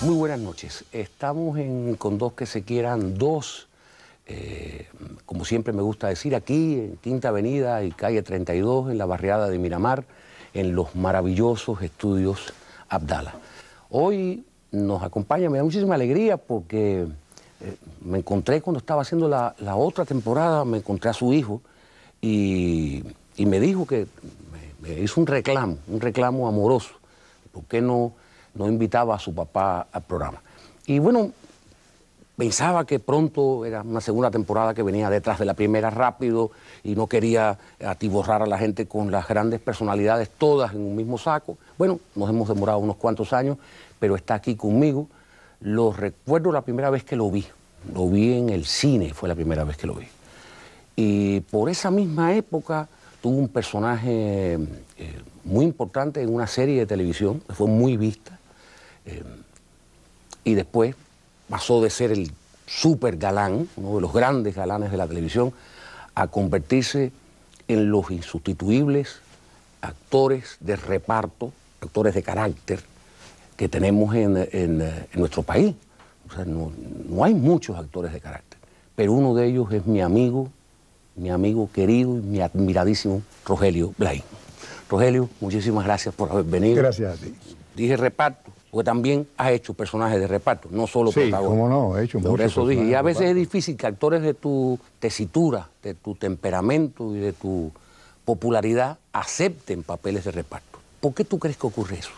Muy buenas noches. Estamos Con dos que se quieran dos, eh, como siempre me gusta decir, aquí en Quinta Avenida y calle 32, en la barriada de Miramar, en los maravillosos estudios Abdala. Hoy nos acompaña, me da muchísima alegría porque eh, me encontré cuando estaba haciendo la, otra temporada, me encontré a su hijo y, me dijo que me hizo un reclamo, un reclamo amoroso. ¿Por qué no? No invitaba a su papá al programa. Y bueno, pensaba que pronto era una segunda temporada que venía detrás de la primera rápido y no quería atiborrar a la gente con las grandes personalidades todas en un mismo saco. Bueno, nos hemos demorado unos cuantos años, pero está aquí conmigo. Lo recuerdo la primera vez que lo vi. Lo vi en el cine, fue la primera vez que lo vi. Y por esa misma época tuvo un personaje eh, muy importante en una serie de televisión, que fue muy vista, eh, y después pasó de ser el super galán, uno de los grandes galanes de la televisión, a convertirse en los insustituibles actores de reparto, actores de carácter que tenemos en, en, en nuestro país. O sea, no, no, hay muchos actores de carácter, pero uno de ellos es mi amigo, mi amigo querido y mi admiradísimo Rogelio Blain. Rogelio, muchísimas gracias por haber venido. Gracias a ti. Dije reparto, porque también has hecho personajes de reparto, no solo sí, protagonistas. cómo no, he hecho Por eso dije, y a veces es difícil que actores de tu tesitura, de tu temperamento y de tu popularidad acepten papeles de reparto. ¿Por qué tú crees que ocurre eso?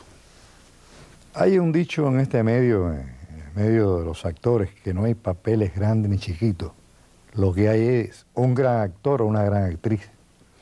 Hay un dicho en este medio, en el medio de los actores, que no hay papeles grandes ni chiquitos. Lo que hay es un gran actor o una gran actriz.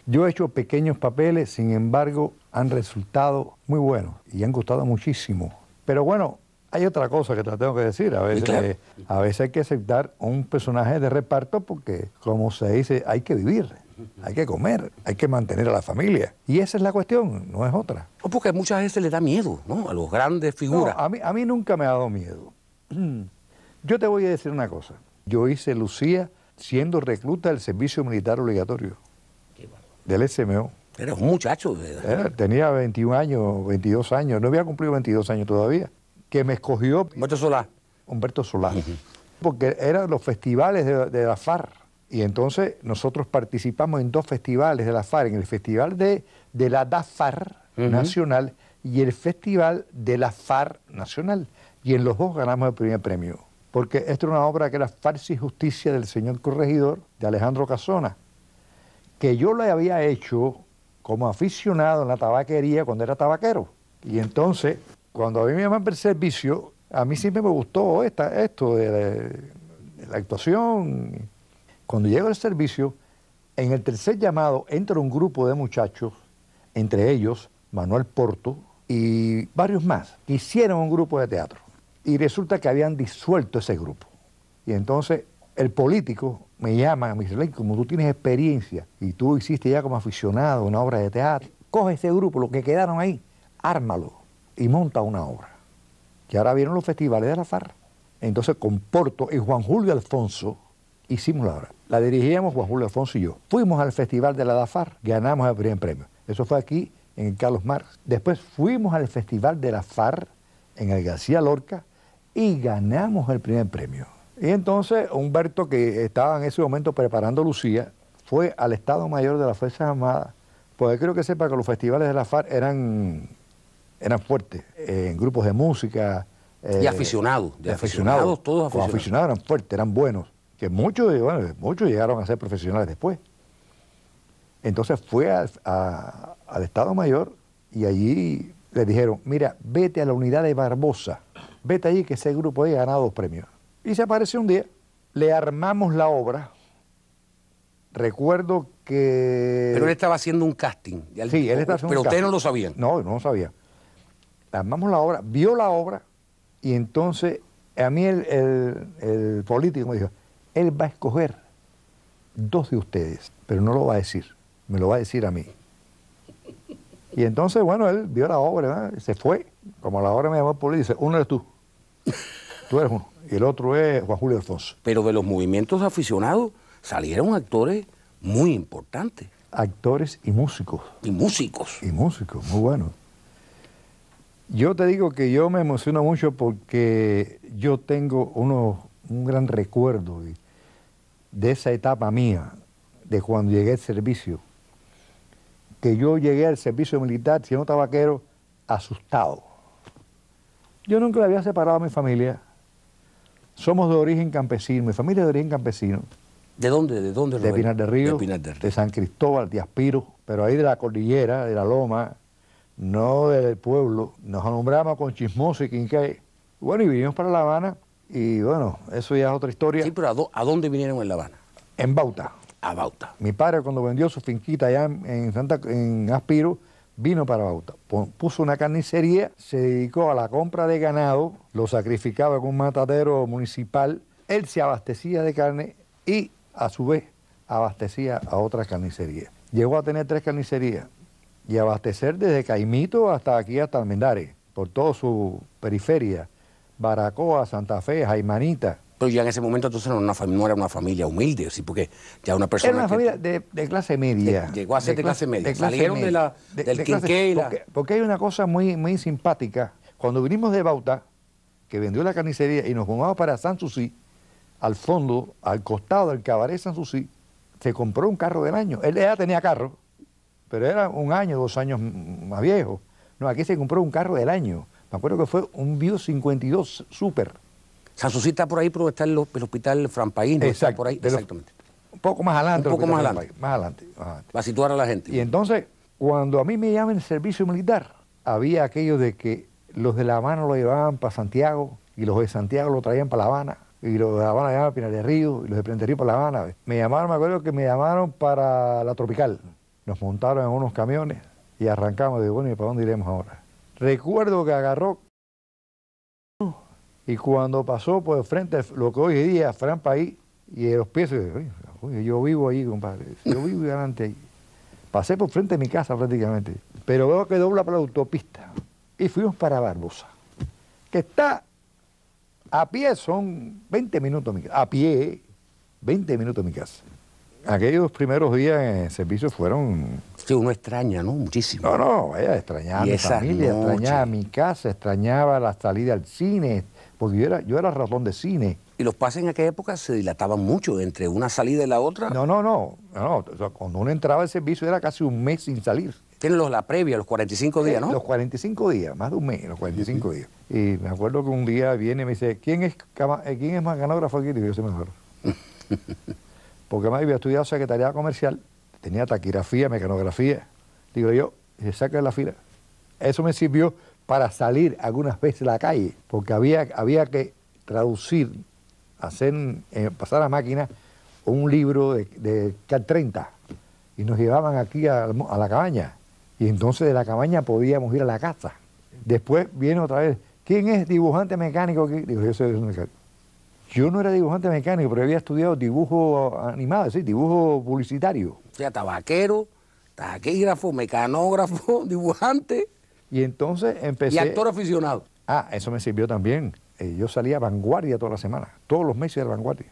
Yo he hecho pequeños papeles, sin embargo, han resultado muy buenos y han gustado muchísimo. Pero bueno, hay otra cosa que te tengo que decir. A veces, claro. a veces hay que aceptar un personaje de reparto porque, como se dice, hay que vivir, hay que comer, hay que mantener a la familia. Y esa es la cuestión, no es otra. No, porque muchas veces le da miedo, ¿no? A los grandes figuras. No, a, mí, a mí nunca me ha dado miedo. Yo te voy a decir una cosa. Yo hice Lucía siendo recluta del servicio militar obligatorio del SMO. Era un muchacho. Era, tenía 21 años, 22 años, no había cumplido 22 años todavía. Que me escogió. Humberto Solá. Humberto Solá. Uh -huh. Porque eran los festivales de, de, la FARC. Y entonces nosotros participamos en dos festivales de la FARC: en el Festival de, de la DAFAR uh -huh. Nacional y el Festival de la FARC Nacional. Y en los dos ganamos el primer premio. Porque esta era una obra que era Farsa y Justicia del señor corregidor, de Alejandro Casona, que yo le había hecho como aficionado en la tabaquería cuando era tabaquero. Y entonces, cuando a mí me llaman para el servicio, a mí siempre me gustó esta, esto de la, de la actuación. Cuando llego al servicio, en el tercer llamado entra un grupo de muchachos, entre ellos Manuel Porto y varios más, que hicieron un grupo de teatro. Y resulta que habían disuelto ese grupo. Y entonces el político me llama, me dice, como tú tienes experiencia y tú hiciste ya como aficionado una obra de teatro, coge ese grupo, los que quedaron ahí, ármalo y monta una obra. Y ahora vieron los festivales de la FARC. Entonces con Porto y Juan Julio Alfonso hicimos la obra. La dirigíamos Juan Julio Alfonso y yo. Fuimos al festival de la DAFAR, ganamos el primer premio. Eso fue aquí en Carlos Marx. Después fuimos al festival de la FAR en el García Lorca y ganamos el primer premio. Y entonces Humberto, que estaba en ese momento preparando Lucía, fue al Estado Mayor de las Fuerzas Armadas, porque creo que sepa que los festivales de la FARC eran, eran fuertes, eh, en grupos de música. Eh, y aficionados, de aficionados, aficionados, todos aficionados. aficionados eran fuertes, eran buenos, que muchos, bueno, muchos llegaron a ser profesionales después. Entonces fue a, a, al Estado Mayor y allí le dijeron, mira, vete a la unidad de Barbosa, vete allí que ese grupo ahí ha ganado dos premios. Y se apareció un día, le armamos la obra. Recuerdo que. Pero él estaba haciendo un casting. Sí, él estaba haciendo Pero un ustedes casting. no lo sabían. No, no lo sabía. Le armamos la obra, vio la obra y entonces a mí el, el, el político me dijo: él va a escoger dos de ustedes, pero no lo va a decir, me lo va a decir a mí. Y entonces, bueno, él vio la obra, ¿verdad? se fue. Como a la hora me llamó el político y dice: uno eres tú. Tú eres uno y el otro es Juan Julio Alfonso. Pero de los movimientos aficionados salieron actores muy importantes. Actores y músicos. Y músicos. Y músicos, muy buenos. Yo te digo que yo me emociono mucho porque yo tengo uno, un gran recuerdo de, de esa etapa mía, de cuando llegué al servicio. Que yo llegué al servicio militar, siendo tabaquero, asustado. Yo nunca le había separado a mi familia. Somos de origen campesino, mi familia es de origen campesino. ¿De dónde? ¿De dónde? De? Pinar del Río, De Pinar del de Río. San Cristóbal, de Aspiro, pero ahí de la cordillera, de la loma, no del pueblo. Nos nombramos con Chismoso y Quincay. Bueno, y vinimos para La Habana, y bueno, eso ya es otra historia. Sí, pero ¿a, a dónde vinieron en La Habana? En Bauta. A Bauta. Mi padre cuando vendió su finquita allá en, en Santa, en Aspiro, vino para Bauta. Pu- Puso una carnicería, se dedicó a la compra de ganado, lo sacrificaba con un matadero municipal, él se abastecía de carne y a su vez abastecía a otras carnicerías. Llegó a tener tres carnicerías y abastecer desde Caimito hasta aquí, hasta Almendares, por toda su periferia, Baracoa, Santa Fe, Jaimanita. Pero ya en ese momento entonces no era una, no era una familia humilde, sí, porque ya una persona Era una que- familia de, de clase media. Llegó a ser de clase media. Salieron de la- del la- Porque, porque hay una cosa muy, muy simpática. Cuando vinimos de Bauta, que vendió la carnicería y nos fuimos para San Susi, al fondo, al costado del cabaret San Susi, se compró un carro del año. Él ya tenía carro, pero era un año, dos años más viejo. No, aquí se compró un carro del año. Me acuerdo que fue un Bio 52 Super. Sanssouci está por ahí, pero está el, el hospital ¿no? Está por ahí, de los- exactamente. Un poco más adelante. Un poco más adelante. Más adelante. más adelante. Para situar a la gente. Y entonces, cuando a mí me llaman el servicio militar, había aquello de que los de La Habana lo llevaban para Santiago y los de Santiago lo traían para La Habana y los de La Habana llamaban Pinar del Río y los de Pinar Río para La Habana. Me llamaron, me acuerdo que me llamaron para la Tropical. Nos montaron en unos camiones y arrancamos. Digo, bueno, ¿y para dónde iremos ahora? Recuerdo que agarró y cuando pasó por frente lo que hoy día Fran País y los pies, yo vivo ahí, compadre. Yo vivo delante ahí. Pasé por frente de mi casa prácticamente, pero veo que dobla para la autopista y fuimos para Barbosa, que está a pie, son 20 minutos mi casa, a pie, 20 minutos mi casa. Aquellos primeros días en el servicio fueron, Sí, uno extraña, ¿no? Muchísimo. no, no, vaya, extrañaba a mi familia, extrañaba mi casa, extrañaba la salida al cine, porque yo era, yo era ratón de cine. Y los pases en aquella época se dilataban mucho entre una salida y la otra. No, no, no, no, o sea, cuando uno entraba al servicio era casi un mes sin salir. Tienen los, la previa, los 45 días, ¿no? Los 45 días, más de un mes, los 45 días. Y me acuerdo que un día viene y me dice, ¿quién es, eh, ¿quién es mecanógrafo aquí? Y digo, yo soy mejor. Porque más había estudiado secretaría comercial, tenía taquigrafía, mecanografía. Digo yo, se saca de la fila. Eso me sirvió para salir algunas veces a la calle, porque había, había que traducir, hacer, eh, pasar a máquina un libro de, de CAL 30 y nos llevaban aquí a, a la cabaña. Y entonces de la cabaña podíamos ir a la casa. Después viene otra vez, ¿quién es dibujante mecánico aquí? Digo, yo soy mecánico. Yo no era dibujante mecánico, pero había estudiado dibujo animado, sí, dibujo publicitario. O sea, tabaquero, taquígrafo, mecanógrafo, dibujante Y entonces empecé... y actor aficionado. Ah, eso me sirvió también. Eh, yo salía a vanguardia toda la semana, todos los meses de vanguardia.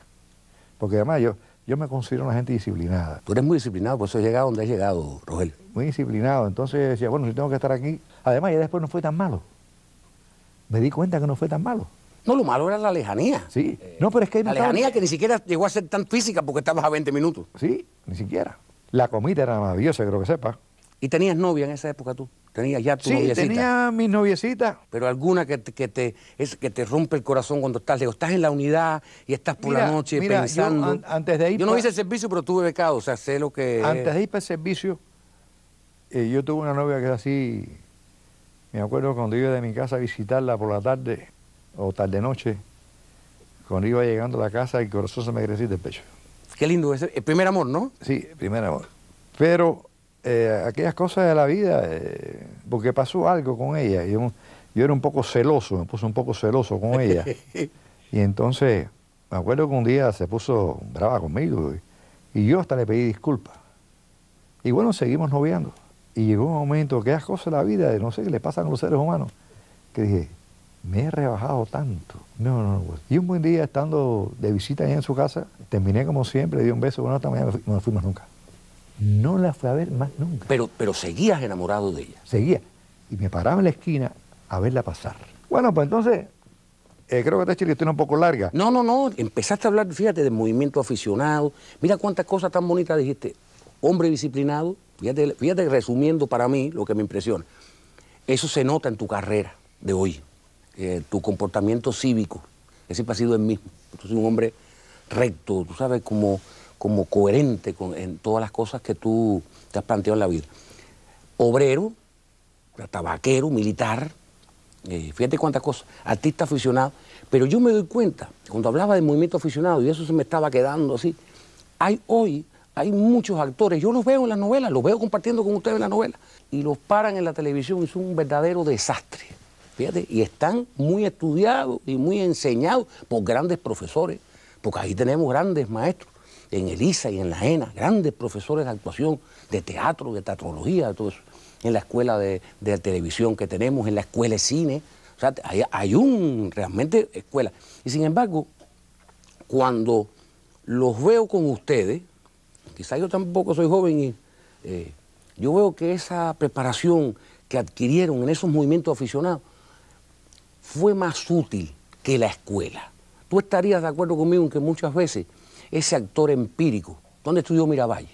Porque además yo, yo me considero una gente disciplinada, Tú eres muy disciplinado, por eso has llegado donde has llegado, Rogel. muy disciplinado. Entonces decía, bueno, si tengo que estar aquí. Además, ya después no fue tan malo. Me di cuenta que no fue tan malo. No, lo malo era la lejanía. Sí. No, pero es que no La estaba- lejanía que ni siquiera llegó a ser tan física porque estabas a 20 minutos. Sí, ni siquiera. La comida era maravillosa, creo que sepa. ¿Y tenías novia en esa época tú? Tenías ya tu Sí, noviecita. tenía mis noviecitas. Pero alguna que te, que, te, es, que te rompe el corazón cuando estás lejos. Estás en la unidad y estás por Mira, la noche mira, yo pensando. an- antes de ir Yo no hice el servicio, pero tuve becado, o sea, sé lo que. Antes de ir para el servicio, eh, yo tuve una novia que era así. Me acuerdo cuando iba de mi casa a visitarla por la tarde o tarde noche, cuando iba llegando a la casa, el corazón se me crecía del pecho. Qué lindo ese. El primer amor, ¿no? Sí, primer amor. Pero eh, aquellas cosas de la vida, eh, porque pasó algo con ella. Yo, yo era un poco celoso, me puse un poco celoso con ella. y entonces, me acuerdo que un día se puso brava conmigo y, y yo hasta le pedí disculpas. Y bueno, seguimos noviando. Y llegó un momento, aquellas cosas de la vida, no sé qué le pasan a los seres humanos, que dije, me he rebajado tanto. No, no, no. pues. Y un buen día, estando de visita allá en su casa, terminé como siempre, le di un beso, bueno, hasta mañana, no nos fuimos nunca. No la fui a ver más nunca. Pero, pero seguías enamorado de ella. Seguía. Y me paraba en la esquina a verla pasar. Bueno, pues entonces, eh, creo que esta chile tiene un poco larga. No, no, no, empezaste a hablar, fíjate, del movimiento aficionado. Mira cuántas cosas tan bonitas dijiste. Hombre disciplinado, fíjate, fíjate resumiendo para mí lo que me impresiona. Eso se nota en tu carrera de hoy, eh, tu comportamiento cívico, que siempre ha sido el mismo. Tú eres un hombre recto, tú sabes, como, como coherente con, en todas las cosas que tú te has planteado en la vida. Obrero, tabaquero, militar, eh, fíjate cuántas cosas, artista aficionado, pero yo me doy cuenta, cuando hablaba del movimiento aficionado, y eso se me estaba quedando así, hay hoy, hay muchos actores, yo los veo en las novelas, los veo compartiendo con ustedes en las novelas, y los paran en la televisión y son un verdadero desastre. Fíjate, y están muy estudiados y muy enseñados por grandes profesores, porque ahí tenemos grandes maestros, en Elisa y en la ENA, grandes profesores de actuación, de teatro, de teatrología, de todo eso, en la escuela de, televisión que tenemos, en la escuela de cine, o sea, hay, un realmente escuela. Y sin embargo, cuando los veo con ustedes, quizás yo tampoco soy joven y eh, yo veo que esa preparación que adquirieron en esos movimientos aficionados fue más útil que la escuela. Tú estarías de acuerdo conmigo en que muchas veces ese actor empírico, ¿dónde estudió Miravalle?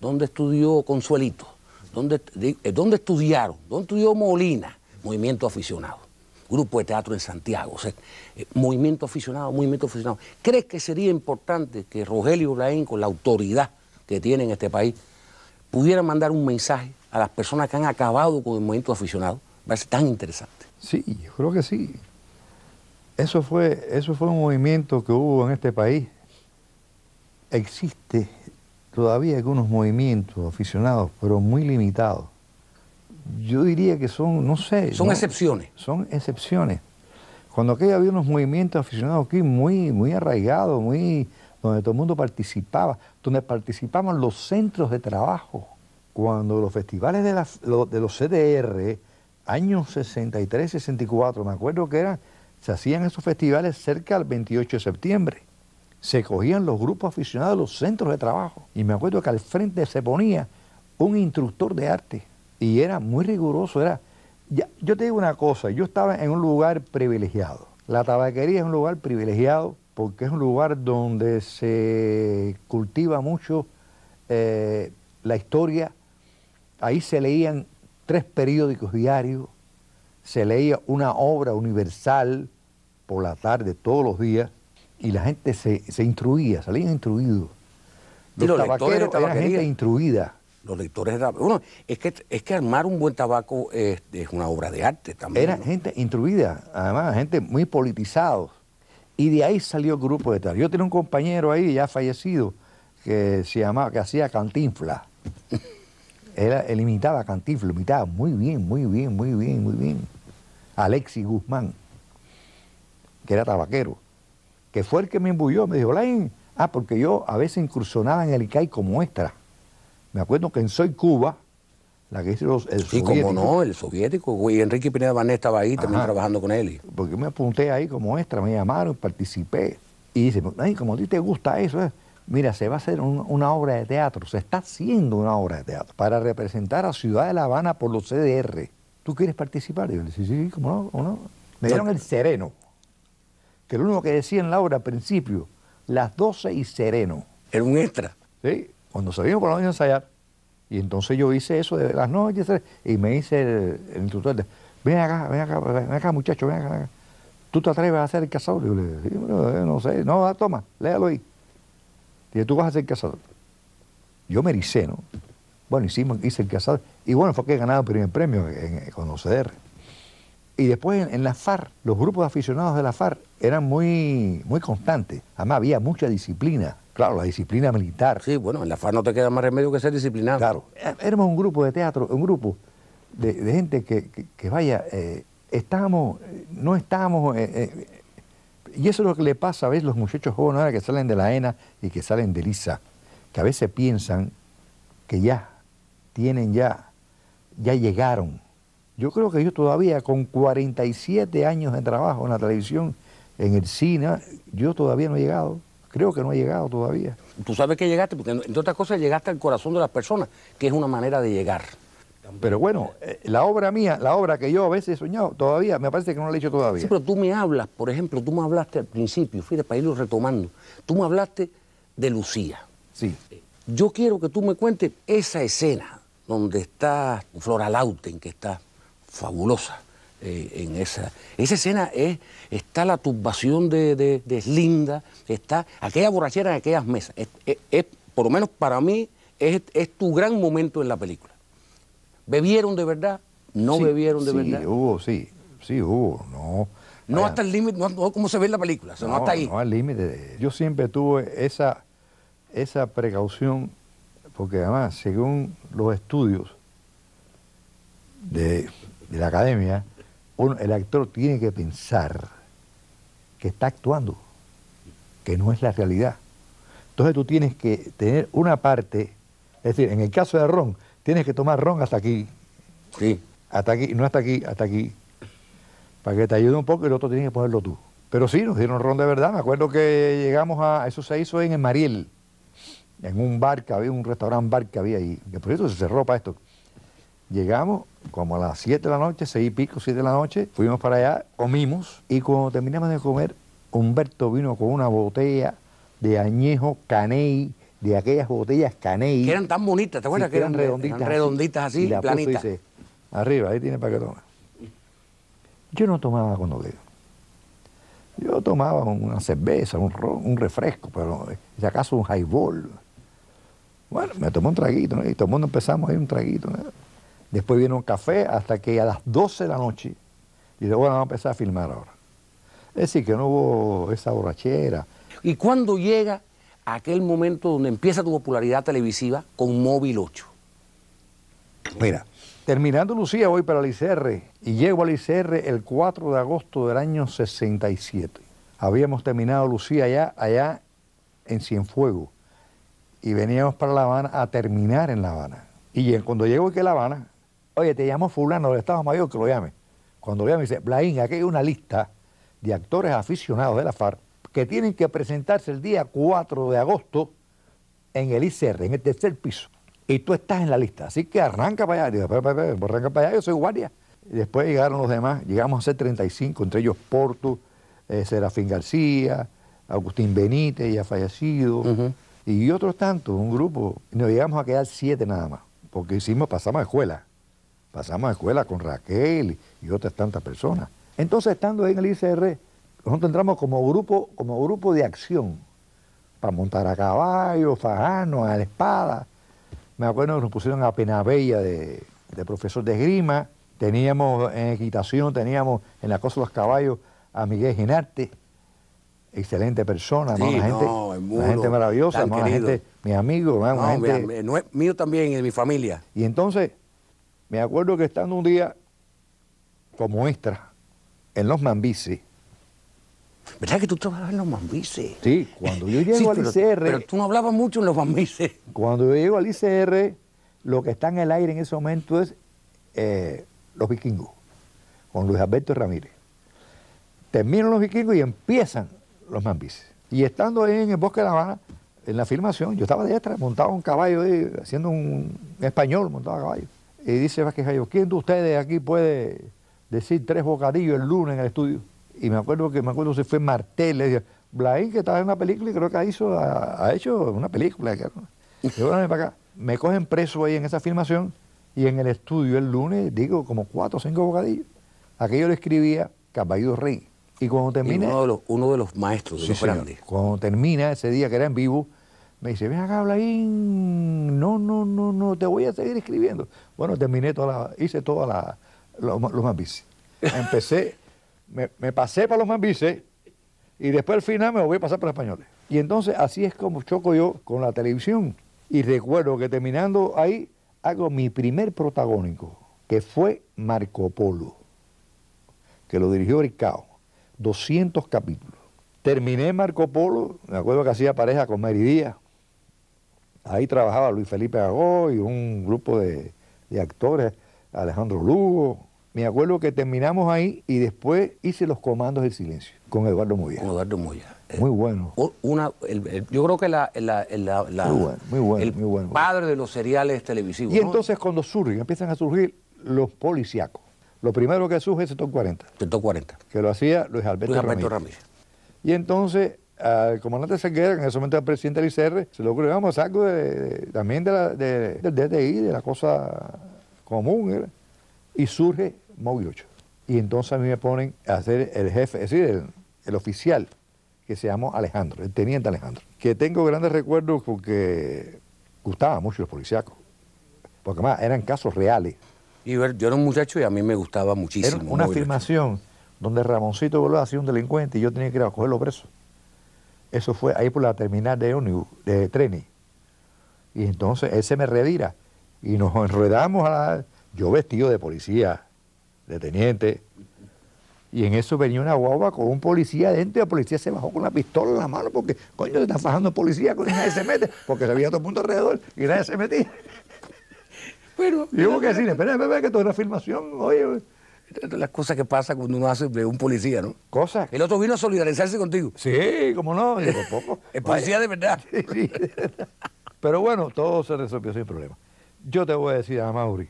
¿Dónde estudió Consuelito? ¿Dónde, eh, ¿dónde estudiaron? ¿Dónde estudió Molina? Movimiento aficionado. Grupo de teatro en Santiago. Eh, movimiento aficionado, movimiento aficionado. ¿Crees que sería importante que Rogelio Laín, con la autoridad que tiene en este país, pudiera mandar un mensaje a las personas que han acabado con el movimiento aficionado? Parece tan interesante. Sí, yo creo que sí. Eso fue, eso fue un movimiento que hubo en este país. Existe todavía algunos movimientos aficionados, pero muy limitados. Yo diría que son, no sé. Son excepciones. Son excepciones. Cuando aquí había unos movimientos aficionados aquí muy, muy arraigados, muy, donde todo el mundo participaba, donde participaban los centros de trabajo. Cuando los festivales de, de los CDR, años 63, 64, me acuerdo que eran se hacían esos festivales cerca del 28 de septiembre. Se cogían los grupos aficionados de los centros de trabajo. Y me acuerdo que al frente se ponía un instructor de arte. Y era muy riguroso. Era, yo te digo una cosa, yo estaba en un lugar privilegiado. La tabaquería es un lugar privilegiado porque es un lugar donde se cultiva mucho eh, la historia. Ahí se leían tres periódicos diarios, se leía una obra universal por la tarde todos los días y la gente se, se instruía, salían instruidos. Los, los tabaqueros eran gente instruida. Los lectores de Bueno, es que, es que armar un buen tabaco es, una obra de arte también. Era gente instruida, además, gente muy politizados. Y de ahí salió el grupo de tal. Yo tenía un compañero ahí, ya fallecido, que se llamaba, que hacía cantinfla. él imitaba cantinfla, imitaba muy bien, muy bien, muy bien, muy bien. Alexis Guzmán, que era tabaquero, que fue el que me embuyó, me dijo, Lain, ah, porque yo a veces incursionaba en el ICAI como extra. Me acuerdo que en Soy Cuba, la que hizo el sí, como no, el soviético, y Enrique Pineda Bané estaba ahí también trabajando con él. Porque me apunté ahí como extra, me llamaron, participé. Y dice, ay, como a ti te gusta eso, eh, mira, se va a hacer una obra de teatro, se está haciendo una obra de teatro para representar a Ciudad de La Habana por los CDR. ¿tú quieres participar? Y yo le dije, sí, sí, cómo no, no. Me dieron el sereno, que lo único que decía en la obra al principio, las 12 y sereno. Era un extra. Sí, cuando salimos por la noche a ensayar. Y entonces yo hice eso de las noches y me dice el, instructor, de, ven acá, ven acá, ven acá muchacho, ven acá, ¿Tú te atreves a hacer el cazador? Yo le dije, sí, eh, no sé, no, toma, léalo ahí. Dije, tú vas a ser cazador. Yo me ericé, ¿no? Bueno, hicimos, hice el cazador. Y bueno, fue que he ganado el primer premio con los CDR. Y después en, la FAR, los grupos de aficionados de la FAR eran muy, muy constantes. Además, había mucha disciplina. Claro, la disciplina militar. Sí, bueno, en la FAR no te queda más remedio que ser disciplinado. Claro. Eh, éramos un grupo de teatro, un grupo de, gente que, vaya, eh, estábamos, no estábamos. Eh, y eso es lo que le pasa a veces a los muchachos jóvenes ahora que salen de la ENA y que salen de LISA, que a veces piensan que ya tienen ya, ya llegaron. Yo creo que yo todavía con 47 años de trabajo en la televisión, en el cine, yo todavía no he llegado. Creo que no he llegado todavía. Tú sabes que llegaste, porque entre otras cosas llegaste al corazón de las personas, que es una manera de llegar. Pero bueno, eh, la obra mía, la obra que yo a veces he soñado, todavía, me parece que no la he hecho todavía. Sí, pero tú me hablas, por ejemplo, tú me hablaste al principio, fíjate, para irlo retomando, tú me hablaste de Lucía. Sí. Yo quiero que tú me cuentes esa escena donde está Flora Lauten, que está fabulosa eh, en esa. Esa escena es, está la turbación de, de, de Slinda, está aquella borrachera en aquellas mesas. Es, es- es, por lo menos para mí, es, es tu gran momento en la película. ¿Bebieron de verdad? ¿No Sí, bebieron de sí, verdad? hubo, sí, sí hubo, no. No Vaya, hasta el límite, no, no como se ve en la película, o sea, no, hasta ahí. No al límite. Yo siempre tuve esa, esa precaución, porque además, según los estudios de, de la academia, uno- el actor tiene que pensar que está actuando, que no es la realidad. Entonces tú tienes que tener una parte, es decir, en el caso de Ron, tienes que tomar Ron hasta aquí, Sí. hasta aquí, no hasta aquí, hasta aquí, para que te ayude un poco y el otro tienes que ponerlo tú. Pero sí, nos dieron ron de verdad. Me acuerdo que llegamos a, eso se hizo en el Mariel, en un bar que había, un restaurante bar que había ahí, que por eso se cerró para esto. Llegamos como a las 7 de la noche, seis y pico, 7 de la noche, fuimos para allá, comimos y cuando terminamos de comer, Humberto vino con una botella de añejo caney, de aquellas botellas caney. Que eran tan bonitas, ¿te acuerdas? Sí, que eran redonditas, redonditas así, y la puso y planitas. dice, arriba, ahí tiene para que tome. Yo no tomaba cuando veo. Yo tomaba una cerveza, un, ron, un refresco, pero si acaso un highball. Bueno, me tomé un traguito, ¿no? y todo el mundo empezamos ahí un traguito. ¿no? Después vino un café hasta que a las 12 de la noche, y dije, bueno, vamos a empezar a filmar ahora. Es decir, que no hubo esa borrachera. ¿Y cuándo llega aquel momento donde empieza tu popularidad televisiva con Móvil 8? Mira, terminando Lucía voy para el ICR y llego al ICR el 4 de agosto del año 67. Habíamos terminado Lucía allá, allá en Cienfuegos y veníamos para La Habana a terminar en La Habana. Y cuando llego aquí a La Habana, oye, te llamo fulano del Estado Mayor que lo llame. Cuando lo llame dice, Blaín, aquí hay una lista de actores aficionados de la FARC que tienen que presentarse el día 4 de agosto en el ICR, en el tercer piso. Y tú estás en la lista. Así que arranca para allá. Digo, "Espera, espera, espera, pues arranca para allá, yo soy guardia. Y después llegaron los demás, llegamos a ser 35, entre ellos Porto, eh, Serafín García, Agustín Benítez, ya fallecido, y otros tantos, un grupo. Y nos llegamos a quedar siete nada más, porque hicimos, pasamos a escuela. Pasamos a escuela con Raquel y otras tantas personas. Entonces, estando ahí en el ICR, nosotros entramos como grupo, como grupo de acción para montar a caballo, fajano, a la espada. Me acuerdo que nos pusieron a Penabella de, de profesor de esgrima. Teníamos en equitación, teníamos en la cosa de los caballos a Miguel Ginarte, excelente persona, ¿no? Sí, una, gente, no, una gente maravillosa, ¿no? una gente, mi amigo, ¿no? una No, gente, mira, no es mío también, de mi familia. y entonces, me acuerdo que estando un día como extra en los Mambises, ¿Verdad que tú trabajabas en los mambises? sí, cuando yo llego Sí, al pero, ICR, pero tú no hablabas mucho en los mambises. cuando yo llego al ICR, lo que está en el aire en ese momento es eh, los vikingos, con Luis Alberto Ramírez. Terminan los vikingos y empiezan los Mambises. Y estando ahí en el bosque de La Habana, en la filmación, yo estaba de extra, montado un caballo, ahí, haciendo un español, montado a caballo. Y dice Vázquez Gallo, ¿quién de ustedes aquí puede decir tres bocadillos el lunes en el estudio? Y me acuerdo que me acuerdo si fue Martel, le dije, Blaín, que estaba en una película y creo que hizo, ha, ha hecho una película. yo, "Órale para acá. Me cogen preso ahí en esa filmación y en el estudio el lunes digo como cuatro o cinco bocadillos. Aquello lo escribía Caballo Rey. Y cuando Y termina, uno, de los, uno de los maestros, de Sí, los grandes. Cuando termina ese día que era en vivo, me dice, ven acá, Blaín, no, no, no, no, te voy a seguir escribiendo. Bueno, terminé toda la, hice toda la, los, los más bici. Empecé, me, me pasé para los más y después al final me voy a pasar para los españoles. Y entonces así es como choco yo con la televisión. Y recuerdo que terminando ahí, hago mi primer protagónico, que fue Marco Polo, que lo dirigió Ricao. 200 capítulos. Terminé Marco Polo, me acuerdo que hacía pareja con Mary. Ahí trabajaba Luis Felipe Agó y un grupo de, de actores, Alejandro Lugo. me acuerdo que terminamos ahí y después hice los comandos del silencio con Eduardo Moya. Con Eduardo Moya. Muy bueno. Una, yo creo que la, muy bueno, el muy bueno, padre de los seriales televisivos. Y entonces cuando surgen, empiezan a surgir los policíacos. Lo primero que surge es el Top 40. El Top 40. Que lo hacía Luis Alberto, Luis Alberto Ramírez. Y entonces al comandante Seguera, que en ese momento era presidente del ICR, se le ocurrió, vamos, algo también de la, del DTI, de la cosa común, y surge 8. Y entonces a mí me ponen a hacer el jefe, es decir, el, oficial, que se llamó Alejandro, el teniente Alejandro, que tengo grandes recuerdos porque gustaba mucho los policíacos, porque además eran casos reales. Y yo era un muchacho y a mí me gustaba muchísimo. Era una afirmación donde Ramoncito Boló hacía un delincuente y yo tenía que ir a cogerlo preso. Eso fue ahí por la terminal de ómnibus, de trenes. Y entonces él se me redira y nos enredamos a la, yo vestido de policía, de teniente, y en eso venía una guagua con un policía dentro y el policía se bajó con la pistola en la mano porque, coño, se está fajando el policía, con nadie se mete, porque se veía todo el mundo alrededor y nadie se metía. Pero, y hubo que decirle, espera, espera, que es una filmación, oye, las cosas que pasan cuando uno hace de un policía, ¿no? Cosas. El otro vino a solidarizarse contigo. Sí, cómo no, y poco. el policía de verdad. Sí, Pero bueno, todo se resolvió sin problema. Yo te voy a decir a Mauri,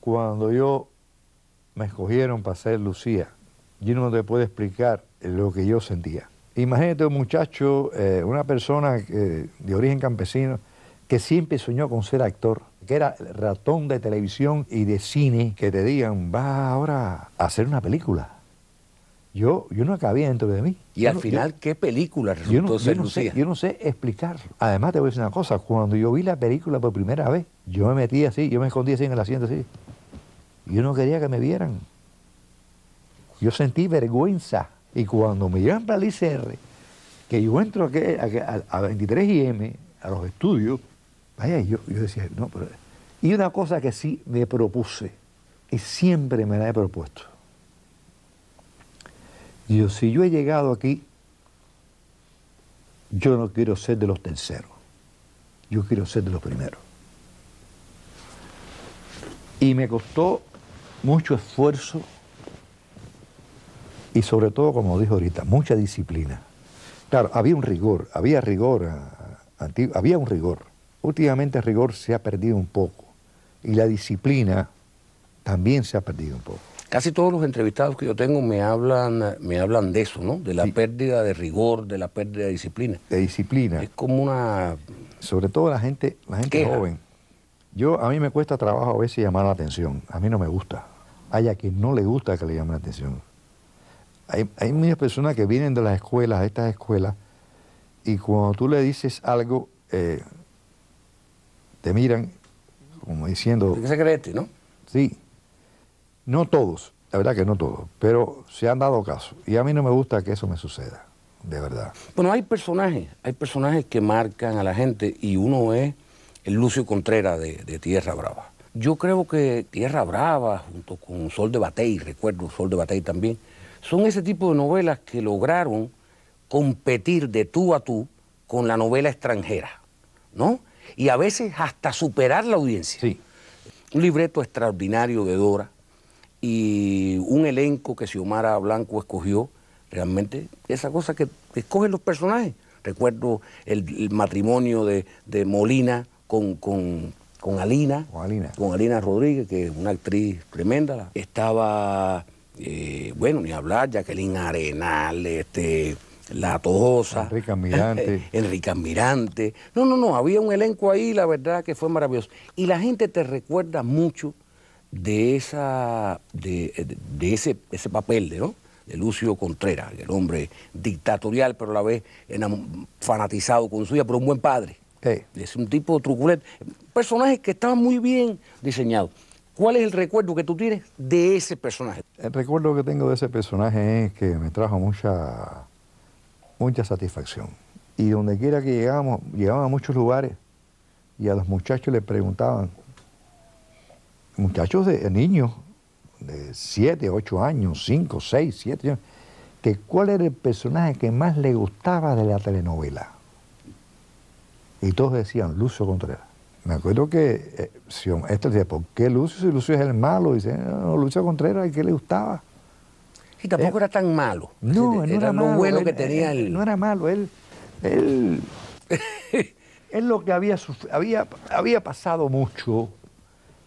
cuando yo me escogieron para ser Lucía, yo no te puedo explicar lo que yo sentía. Imagínate un muchacho, eh, una persona de origen campesino, que siempre soñó con ser actor que era ratón de televisión y de cine, que te digan, va ahora a hacer una película. Yo, yo no cabía dentro de mí. Y al final, ¿qué película resultó ser Lucía? yo no sé explicarlo. Además, te voy a decir una cosa. Cuando yo vi la película por primera vez, yo me metí así, yo me escondí así en el asiento así. Yo no quería que me vieran. Yo sentí vergüenza. Y cuando me llevan para el ICR, que yo entro a, a, a 23 IM, a los estudios, Vaya, yo, yo decía, no, pero... Y una cosa que sí me propuse, y siempre me la he propuesto. Yo, si yo he llegado aquí, yo no quiero ser de los terceros, yo quiero ser de los primeros. Y me costó mucho esfuerzo y sobre todo, como dijo ahorita, mucha disciplina. Claro, había un rigor, había rigor, ah, había un rigor. Últimamente el rigor se ha perdido un poco y la disciplina también se ha perdido un poco. Casi todos los entrevistados que yo tengo me hablan, me hablan de eso, ¿no? De la pérdida de rigor, de la pérdida de disciplina. De disciplina. Es como una... Sobre todo la gente, la gente joven. Yo, a mí me cuesta trabajo a veces llamar la atención. A mí no me gusta. Hay a quien no le gusta que le llamen la atención. Hay, hay muchas personas que vienen de las escuelas, de estas escuelas, y cuando tú le dices algo, eh, te miran como diciendo... ¿Qué se cree no? Sí. No todos, la verdad que no todos, pero se han dado caso. Y a mí no me gusta que eso me suceda, de verdad. Bueno, hay personajes, hay personajes que marcan a la gente y uno es el Lucio Contreras de, Tierra Brava. Yo creo que Tierra Brava, junto con Sol de Batey, recuerdo Sol de Batey también, son ese tipo de novelas que lograron competir de tú a tú con la novela extranjera, ¿no? Y a veces hasta superar la audiencia. Sí. Un libreto extraordinario de Dora y un elenco que Xiomara Blanco escogió, realmente esa cosa que escogen los personajes. Recuerdo el, matrimonio de, Molina con, con, Alina, con Alina, con Alina Rodríguez, que es una actriz tremenda. Estaba, eh, bueno, ni hablar, Jacqueline Arenal, este, la Tojosa. Enrique Almirante. Enrique Almirante. No, no, no, había un elenco ahí, la verdad que fue maravilloso. Y la gente te recuerda mucho de esa, de, ese, ese papel de, ¿no? de Lucio Contreras, el hombre dictatorial, pero a la vez fanatizado con suya, pero un buen padre. Es un tipo truculento. Personajes que estaban muy bien diseñados. ¿Cuál es el recuerdo que tú tienes de ese personaje? El recuerdo que tengo de ese personaje es que me trajo mucha mucha satisfacción. Y donde quiera que llegábamos, llegaban a muchos lugares y a los muchachos les preguntaban, muchachos de niños de 7, 8 años, 5, 6, 7 años, que cuál era el personaje que más le gustaba de la telenovela. Y todos decían, Lucio Contreras. Me acuerdo que, eh, esto decía, ¿por qué Lucio? Si Lucio es el malo. Dice, no, Lucio Contreras, ¿qué le gustaba? Y tampoco eh, era tan malo. No, era, era lo bueno que tenía él. No era malo, él, él, él lo que había, había, había pasado mucho,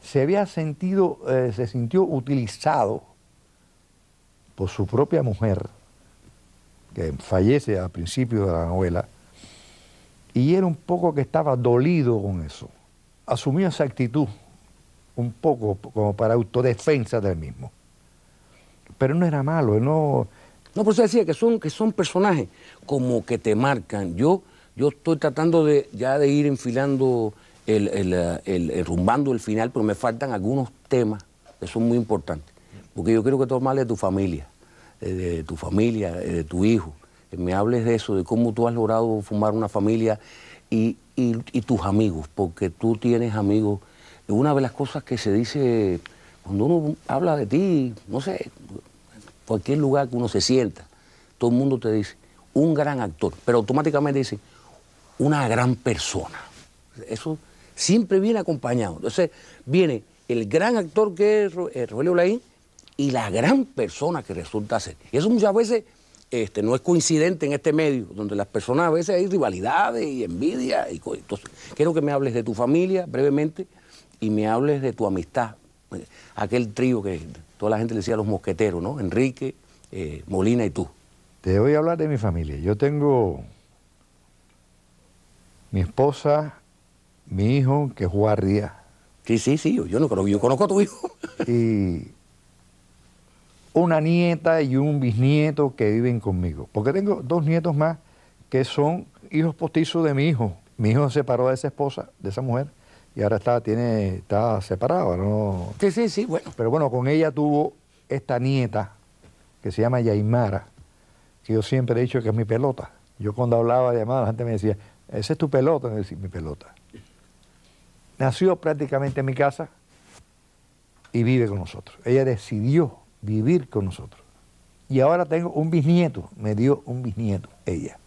se había sentido, eh, se sintió utilizado por su propia mujer, que fallece al principio de la novela, y era un poco que estaba dolido con eso. Asumió esa actitud un poco como para autodefensa del mismo. Pero no era malo, no... No, por eso decía que son, que son personajes como que te marcan. Yo, yo estoy tratando de ya de ir enfilando, el, el, rumbando el final, pero me faltan algunos temas que son muy importantes. Porque yo quiero que tú hables de tu familia, de tu familia, de tu hijo, me hables de eso, de cómo tú has logrado formar una familia y, tus amigos, porque tú tienes amigos. Una de las cosas que se dice cuando uno habla de ti, no sé, cualquier lugar que uno se sienta, todo el mundo te dice, un gran actor, pero automáticamente dice, una gran persona. Eso siempre viene acompañado. Entonces viene el gran actor que es eh, Rogelio Laín y la gran persona que resulta ser. Y eso muchas veces este, no es coincidente en este medio, donde las personas a veces hay rivalidades y envidia. Y Entonces, quiero que me hables de tu familia brevemente y me hables de tu amistad. Aquel trío que toda la gente le decía los mosqueteros, ¿no? Enrique, eh, Molina y tú. Te voy a hablar de mi familia. Yo tengo mi esposa, mi hijo, que es guardia. Sí, sí, sí, yo, no creo, yo conozco a tu hijo. y una nieta y un bisnieto que viven conmigo. Porque tengo dos nietos más que son hijos postizos de mi hijo. Mi hijo se separó de esa esposa, de esa mujer, y ahora está, tiene, está separado, ¿no? Sí, sí, sí, bueno. Pero bueno, con ella tuvo esta nieta que se llama Yaimara, que yo siempre he dicho que es mi pelota. Yo cuando hablaba de llamada, la gente me decía, esa es tu pelota, y decir, mi pelota. Nació prácticamente en mi casa y vive con nosotros. Ella decidió vivir con nosotros. Y ahora tengo un bisnieto, me dio un bisnieto, ella.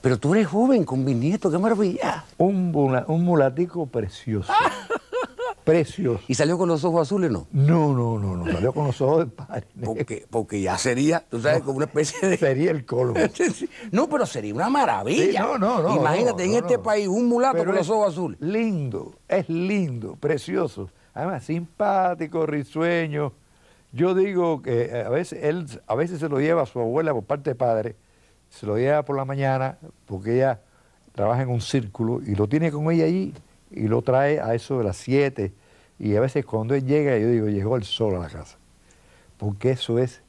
Pero tú eres joven con bisnieto, qué maravilla. Un, un mulatico precioso. precioso. ¿Y salió con los ojos azules no? No, no, no, no, salió con los ojos de padre. Porque, porque ya sería, tú sabes, como una especie de... Sería el colmo. no, pero sería una maravilla. no, no, no. Imagínate en este país un mulato con los ojos azules. Lindo, es lindo, precioso. Además, simpático, risueño yo digo que eh, a veces él a veces se lo lleva a su abuela por parte de padre, se lo lleva por la mañana porque ella trabaja en un círculo y lo tiene con ella allí y lo trae a eso de las 7 y a veces cuando él llega yo digo, llegó el sol a la casa. Porque eso es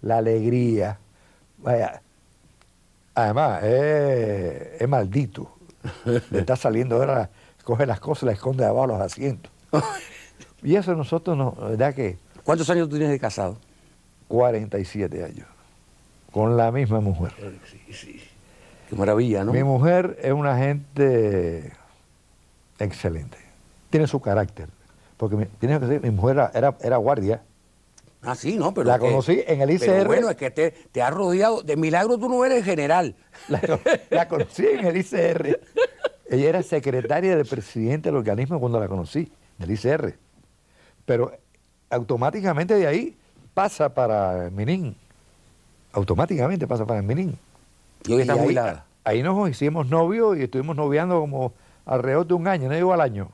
la alegría. Vaya, además es, maldito. Le está saliendo ahora, coge las cosas y las esconde abajo los asientos. Y eso nosotros, no, ¿verdad que? ¿Cuántos años tú tienes de casado? 47 años, con la misma mujer. Sí, sí. Qué maravilla, ¿no? Mi mujer es una gente excelente. Tiene su carácter. Porque tiene que decir, mi mujer era, era, guardia. Ah, sí, no, pero. La conocí en el ICR. Pero bueno, es que te, te ha rodeado. De milagro tú no eres general. La, conocí en el ICR. Ella era secretaria del presidente del organismo cuando la conocí, del ICR. Pero automáticamente de ahí pasa para Minin. Automáticamente pasa para el Minin. Y hoy está ahí, Ahí nos hicimos novios y estuvimos noviando como alrededor de un año, no digo al año.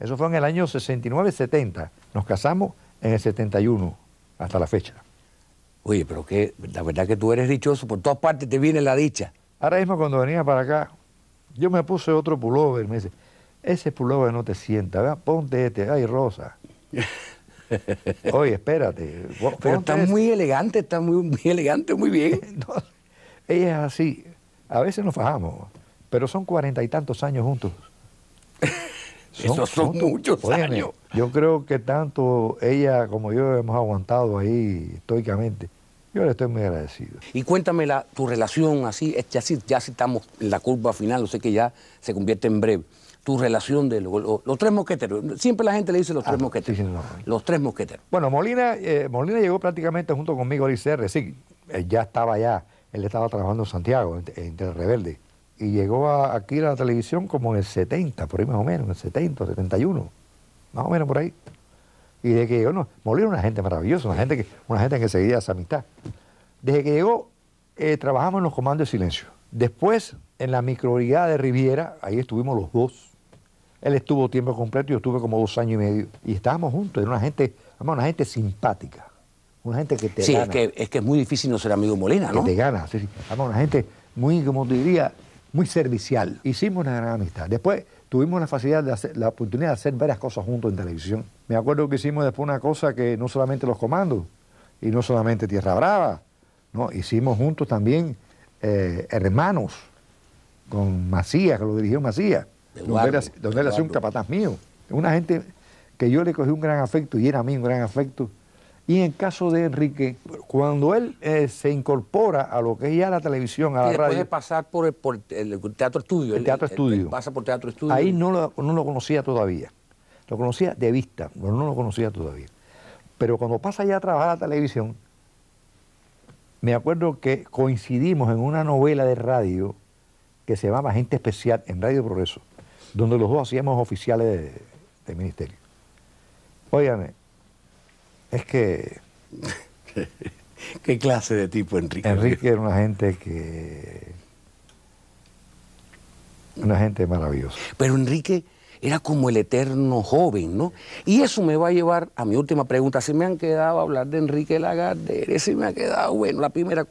Eso fue en el año 69-70. Nos casamos en el 71, hasta la fecha. Oye, pero que la verdad que tú eres dichoso, por todas partes te viene la dicha. Ahora mismo cuando venía para acá, yo me puse otro pullover, me dice, ese pullover no te sienta, ponte este, ay Rosa. Oye, espérate. Pero está muy elegante, está muy, muy elegante, muy bien. ella es así. A veces nos fajamos, pero son cuarenta y tantos años juntos. Esos son muchos años. Yo creo que tanto ella como yo hemos aguantado ahí estoicamente. Yo le estoy muy agradecido. Y cuéntame la, tu relación así, ya, ya si estamos en la curva final, yo sé que ya se convierte en breve tu relación de los, tres mosqueteros. Siempre la gente le dice los tres ah, mosqueteros. Los tres mosqueteros. Bueno, Molina, eh, Molina llegó prácticamente junto conmigo al ICR, sí, ya estaba allá, él estaba trabajando en Santiago, entre el rebelde. y llegó a- aquí a la televisión como en el 70, por ahí más o menos, en el 70, 71, más o menos por ahí. Y desde que llegó, no, Molina era una gente maravillosa, una gente que, una gente que seguía esa amistad. Desde que llegó, eh, trabajamos en los comandos de silencio. Después, en la microbrigada de Riviera, ahí estuvimos los dos. Él estuvo tiempo completo y yo estuve como dos años y medio. Y estábamos juntos, era una gente, además, una gente simpática, una gente que te Sí, gana es que, es que es muy difícil no ser amigo Molina, ¿no? que te gana. Sí, sí. Además, una gente muy, como te diría, muy servicial. Hicimos una gran amistad. Después tuvimos la facilidad de hacer, la oportunidad de hacer varias cosas juntos en televisión. Me acuerdo que hicimos después una cosa que no solamente los comandos y no solamente Tierra Brava, no, hicimos juntos también eh, Hermanos con Macías, que lo dirigió Macías, donde él hacía un capataz mío. Una gente que yo le cogí un gran afecto y era a mí un gran afecto. Y en el caso de Enrique, cuando él eh, se incorpora a lo que es ya la televisión, a Y la después radio, de pasar por el, por el Teatro Estudio. El Teatro él- él Estudio. pasa por Teatro Estudio. ahí no lo, no lo conocía todavía. Lo conocía de vista, pero no lo conocía todavía. Pero cuando pasa ya a trabajar a la televisión, me acuerdo que coincidimos en una novela de radio que se llamaba Gente Especial en Radio Progreso, donde los dos hacíamos oficiales de, de ministerio. Óigame, es que ¿Qué clase de tipo, Enrique? Enrique era una gente que... Una gente maravillosa. Pero Enrique era como el eterno joven, ¿no? Y eso me va a llevar a mi última pregunta. Se me han quedado a hablar de Enrique Lagardère, se me ha quedado, bueno, la primera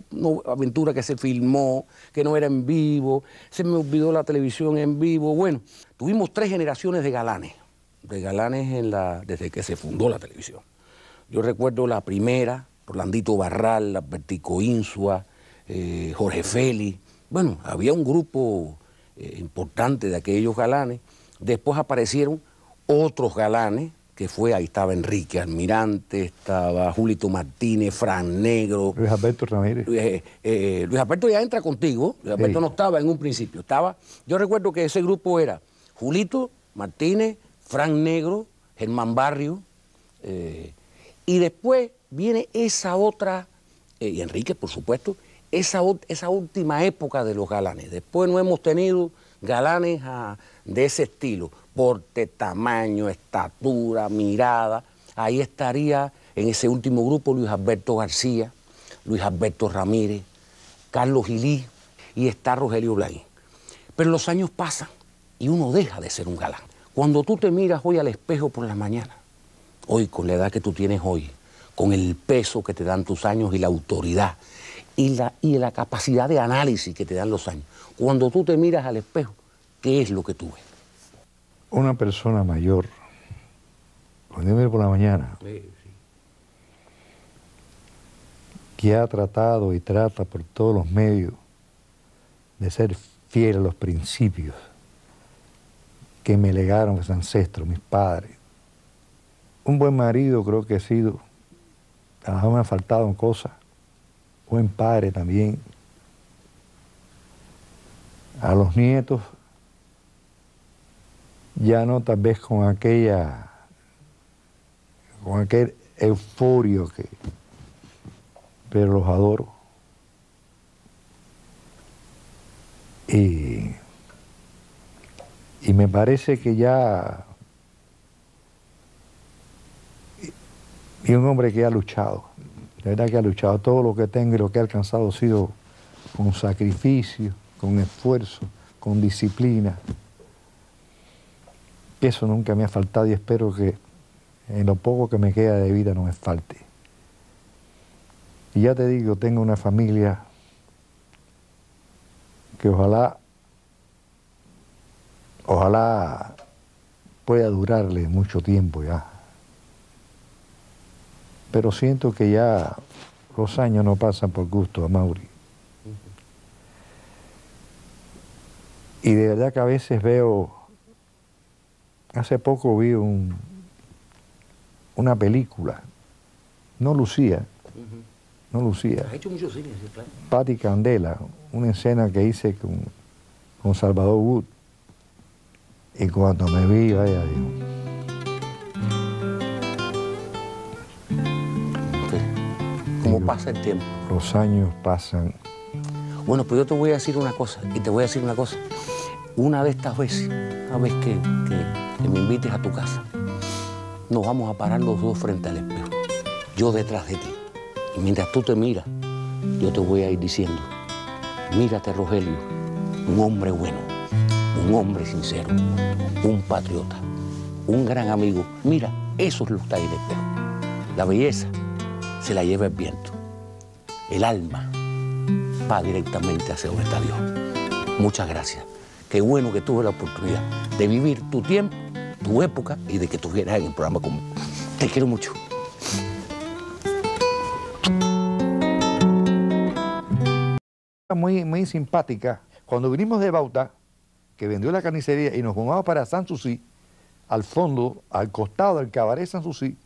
aventura que se filmó, que no era en vivo, se me olvidó la televisión en vivo. Bueno, tuvimos tres generaciones de galanes, de galanes en la, desde que se fundó la televisión. Yo recuerdo la primera, Rolandito Barral, Albertico Insua, eh, Jorge Félix. Bueno, había un grupo eh, importante de aquellos galanes. Después aparecieron otros galanes, que fue, ahí estaba Enrique Almirante, estaba Julito Martínez, Fran Negro. Luis Alberto Ramírez. Eh, eh, Luis Alberto ya entra contigo, Luis Alberto Sí. no estaba en un principio, estaba, yo recuerdo que ese grupo era Julito Martínez, Fran Negro, Germán Barrio, eh, y después viene esa otra, eh, y Enrique por supuesto, esa, esa última época de los galanes. Después no hemos tenido galanes ah, de ese estilo, porte, tamaño, estatura, mirada. Ahí estaría en ese último grupo Luis Alberto García, Luis Alberto Ramírez, Carlos Gilí y está Rogelio Blain. Pero los años pasan y uno deja de ser un galán. Cuando tú te miras hoy al espejo por la mañana, hoy con la edad que tú tienes hoy, con el peso que te dan tus años y la autoridad y la, y la capacidad de análisis que te dan los años, cuando tú te miras al espejo, ¿qué es lo que tú ves? Una persona mayor, cuando yo miro por la mañana, que ha tratado y trata por todos los medios de ser fiel a los principios que me legaron mis ancestros, mis padres. Un buen marido creo que he sido, a lo mejor me han faltado cosas, buen padre también. A los nietos, ya no tal vez con aquella, con aquel euforio que, pero los adoro. Y, y me parece que ya, y un hombre que ha luchado, de verdad que ha luchado, todo lo que tengo y lo que ha alcanzado ha sido con sacrificio, con esfuerzo, con disciplina. Eso nunca me ha faltado y espero que en lo poco que me queda de vida no me falte. Y ya te digo, tengo una familia que ojalá, ojalá pueda durarle mucho tiempo ya. Pero siento que ya los años no pasan por gusto a Mauri. Y de verdad que a veces veo, hace poco vi un, una película, no Lucía, no Lucía, Has hecho mucho cine, sí. Patti Candela, una escena que hice con, con Salvador Wood. Y cuando me vi, vaya Dios, Sí. ¿Cómo pasa el tiempo? los años pasan. Bueno, pues yo te voy a decir una cosa, y te voy a decir una cosa. Una de estas veces, una vez que, que- me invites a tu casa, nos vamos a parar los dos frente al espejo. Yo detrás de ti. Y mientras tú te miras, yo te voy a ir diciendo, mírate Rogelio, un hombre bueno, un hombre sincero, un patriota, un gran amigo. Mira, eso es lo que está ahí en el espejo. La belleza se la lleva el viento. El alma va directamente hacia donde está Dios. Muchas gracias. Qué bueno que tuve la oportunidad de vivir tu tiempo, tu época y de que estuvieras en el programa conmigo. Te quiero mucho. muy, muy simpática. Cuando vinimos de Bauta, que vendió la carnicería y nos fuimos para Sanssouci, al fondo, al costado del cabaret Sanssouci,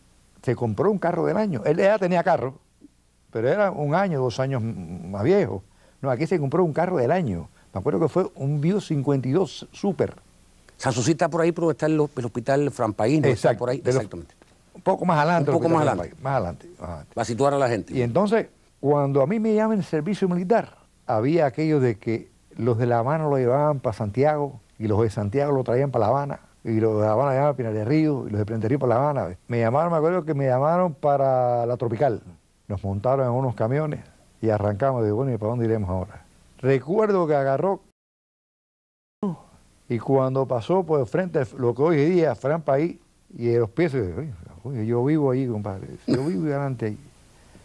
se compró un carro del año. Él ya tenía carro, pero era un año, dos años más viejo. No, aquí se compró un carro del año. Me acuerdo que fue un Bio 52 Super, Sanssouci está por ahí, pero está en el hospital Fran País, ¿no? Está por ahí, de los- exactamente. un poco más adelante. Un poco más adelante. Más adelante. más adelante. Va a situar a la gente. Y entonces, cuando a mí me llaman el servicio militar, había aquello de que los de La Habana lo llevaban para Santiago y los de Santiago lo traían para La Habana y los de La Habana llamaban Pinar del Río y los de Pinar del Río para La Habana. Me llamaron, me acuerdo que me llamaron para la Tropical. Nos montaron en unos camiones y arrancamos. Digo, bueno, ¿y para dónde iremos ahora? Recuerdo que agarró y cuando pasó por frente a lo que hoy día Fran País y los pies, yo vivo ahí, compadre. Yo vivo delante ahí.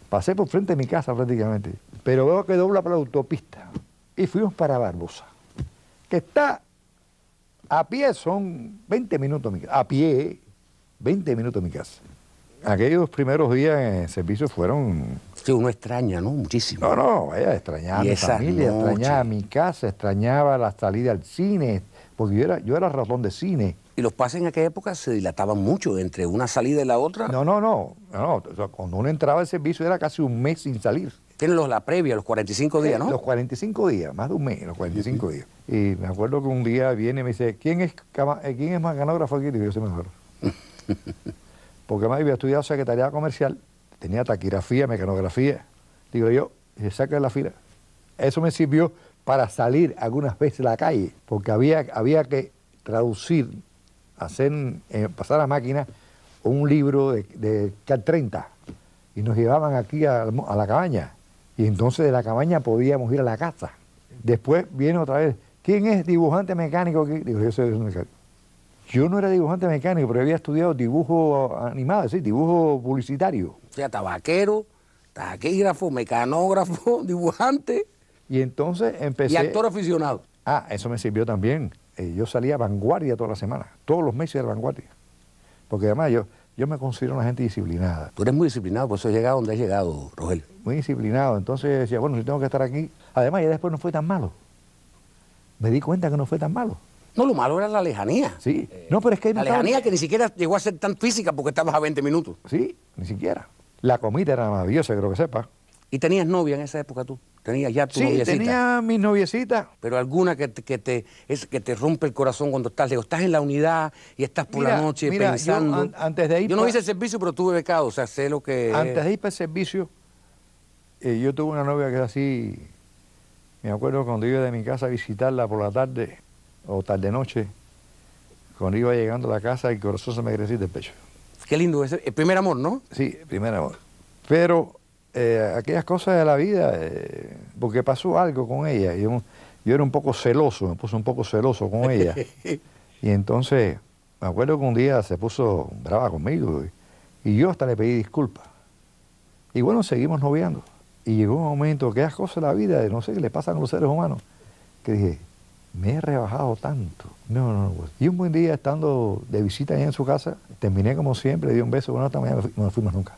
Pasé por frente de mi casa prácticamente, pero veo que dobla para la autopista y fuimos para Barbosa, que está a pie, son 20 minutos mi casa, a pie, 20 minutos mi casa. Aquellos primeros días en servicio fueron, Uno extraña, ¿no? Muchísimo. no, no, vaya, extrañaba a Y mi familia, extrañaba mi casa, extrañaba la salida al cine, porque yo era, yo era ratón de cine. Y los pases en aquella época se dilataban mucho entre una salida y la otra. No, no, no, no, cuando uno entraba al servicio era casi un mes sin salir. Tienen los, la previa, los 45 días, ¿no? Los 45 días, más de un mes, los 45 días. Y me acuerdo que un día viene y me dice, ¿quién es, eh, ¿quién es mecanógrafo aquí? Digo, yo soy mejor. Porque además había estudiado secretaría comercial, tenía taquigrafía, mecanografía. Digo yo, se saca de la fila. Eso me sirvió para salir algunas veces a la calle, porque había, había que traducir, hacer, eh, pasar a máquina un libro de, de CAD 30 y nos llevaban aquí a, a la cabaña. Y entonces de la cabaña podíamos ir a la casa. Después viene otra vez, ¿quién es dibujante mecánico aquí? Digo, yo soy mecánico. Yo no era dibujante mecánico, pero había estudiado dibujo animado, es decir, dibujo publicitario. Sea, tabaquero, taquígrafo, mecanógrafo, dibujante Y entonces empecé... y actor aficionado. Ah, eso me sirvió también. Eh, yo salía a vanguardia toda la semana, todos los meses de vanguardia. Porque además yo, yo me considero una gente disciplinada, Tú eres muy disciplinado, por eso has llegado donde has llegado, Rogelio. muy disciplinado. Entonces decía, bueno, si tengo que estar aquí. Además, ya después no fue tan malo. Me di cuenta que no fue tan malo. No, lo malo era la lejanía. Sí. No, pero es que no La estaba- lejanía que ni siquiera llegó a ser tan física porque estabas a 20 minutos. Sí, ni siquiera. La comida era maravillosa, creo que sepa. ¿Y tenías novia en esa época tú? ¿Tenías ya tu Sí, noviecita? tenía mis noviecitas. Pero alguna que te, que, te, es, que te rompe el corazón cuando estás lejos. Estás en la unidad y estás por Mira, la noche mira, yo pensando. an- antes de ir Yo no hice el servicio, pero tuve becado, o sea, sé lo que. Antes de ir para el servicio, eh, yo tuve una novia que era así. Me acuerdo cuando iba de mi casa a visitarla por la tarde o tarde-noche, cuando iba llegando a la casa, el corazón se me crecía del pecho. Qué lindo ese. El primer amor, ¿no? Sí, primer amor. Pero eh, aquellas cosas de la vida, eh, porque pasó algo con ella. Yo, yo era un poco celoso, me puse un poco celoso con ella. y entonces, me acuerdo que un día se puso brava conmigo y, y yo hasta le pedí disculpas. Y bueno, seguimos noviando. Y llegó un momento, aquellas cosas de la vida, no sé qué le pasan a los seres humanos, que dije, me he rebajado tanto. No, no, no. pues. Y un buen día, estando de visita allá en su casa, terminé como siempre, le di un beso con otra mañana, no la fuimos nunca.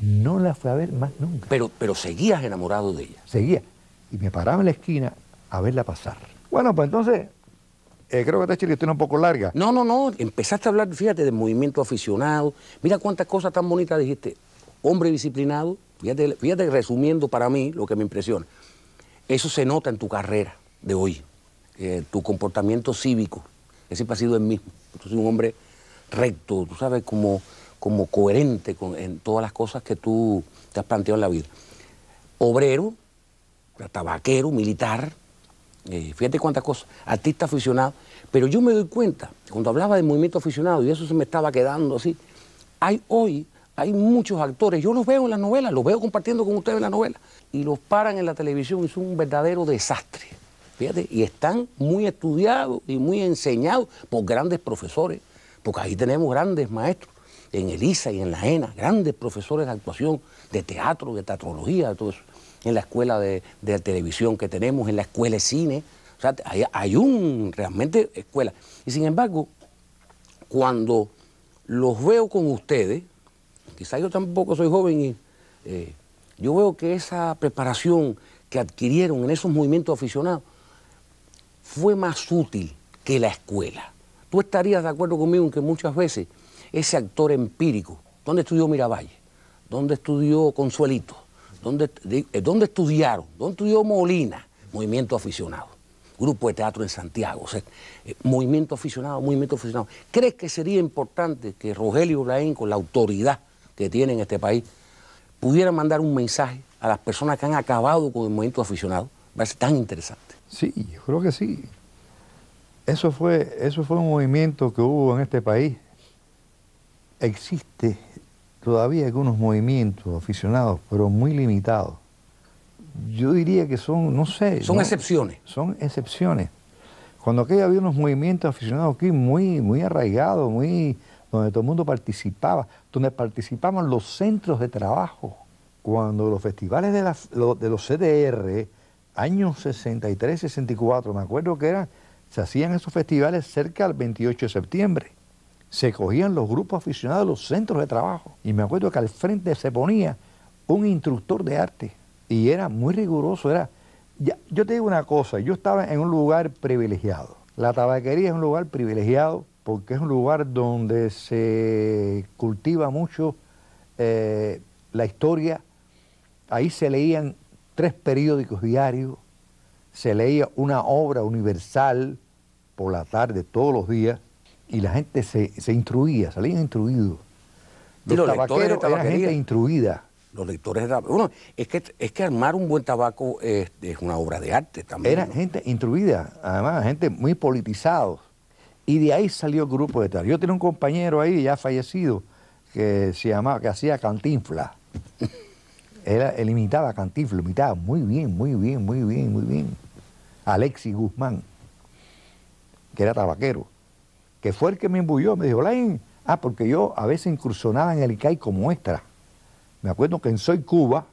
No la fui a ver más nunca. Pero, pero seguías enamorado de ella. Seguía. Y me paraba en la esquina a verla pasar. Bueno, pues entonces, eh, creo que esta chilena un poco larga. No, no, no. Empezaste a hablar, fíjate, del movimiento aficionado. Mira cuántas cosas tan bonitas dijiste. Hombre disciplinado. Fíjate, fíjate resumiendo para mí lo que me impresiona. Eso se nota en tu carrera de hoy. Eh, tu comportamiento cívico. Que siempre ha sido el mismo. Tú eres un hombre recto, tú sabes, como, como coherente en todas las cosas que tú te has planteado en la vida. Obrero, tabaquero, militar, eh, fíjate cuántas cosas, artista aficionado, pero yo me doy cuenta, cuando hablaba del movimiento aficionado, y eso se me estaba quedando así, hay hoy, hay muchos actores, yo los veo en las novelas, los veo compartiendo con ustedes en las novelas, y los paran en la televisión son un verdadero desastre. Fíjate, y están muy estudiados y muy enseñados por grandes profesores, porque ahí tenemos grandes maestros, en Elisa y en la ENA, grandes profesores de actuación, de teatro, de teatrología, de todo eso, en la escuela de, televisión que tenemos, en la escuela de cine, o sea, hay, un realmente escuela. Y sin embargo, cuando los veo con ustedes, quizás yo tampoco soy joven y eh, yo veo que esa preparación que adquirieron en esos movimientos aficionados fue más útil que la escuela. Tú estarías de acuerdo conmigo en que muchas veces ese actor empírico, ¿dónde estudió Miravalle? ¿Dónde estudió Consuelito? ¿Dónde, eh, ¿dónde estudiaron? ¿Dónde estudió Molina? Movimiento aficionado. Grupo de teatro en Santiago. Eh, movimiento aficionado, movimiento aficionado. ¿Crees que sería importante que Rogelio Blaín, con la autoridad que tiene en este país, pudiera mandar un mensaje a las personas que han acabado con el movimiento aficionado? A ser tan interesante. Sí, yo creo que sí. Eso fue, eso fue un movimiento que hubo en este país. Existe todavía algunos movimientos aficionados, pero muy limitados. Yo diría que son, no sé. Son excepciones. Son excepciones. Cuando aquí había unos movimientos aficionados aquí muy, muy arraigados, muy, donde todo el mundo participaba, donde participaban los centros de trabajo. Cuando los festivales de, de los CDR años 63, 64, me acuerdo que eran, se hacían esos festivales cerca del 28 de septiembre. Se cogían los grupos aficionados de los centros de trabajo. Y me acuerdo que al frente se ponía un instructor de arte. Y era muy riguroso. Era, yo te digo una cosa, yo estaba en un lugar privilegiado. La tabaquería es un lugar privilegiado porque es un lugar donde se cultiva mucho eh, la historia. Ahí se leían tres periódicos diarios, se leía una obra universal por la tarde todos los días y la gente se, instruía, salían instruidos. Los, tabaqueros eran gente instruida. Los lectores de Bueno, es que, es que armar un buen tabaco es, una obra de arte también. Era gente instruida, además, gente muy politizados. Y de ahí salió el grupo de tal. Yo tenía un compañero ahí, ya fallecido, que se llamaba, que hacía cantinfla. él imitaba a Cantinflas, imitaba muy bien, muy bien, muy bien, muy bien. Alexis Guzmán, que era tabaquero, que fue el que me embuyó, me dijo, Lain, ah, porque yo a veces incursionaba en el ICAI como extra. Me acuerdo que en Soy Cuba,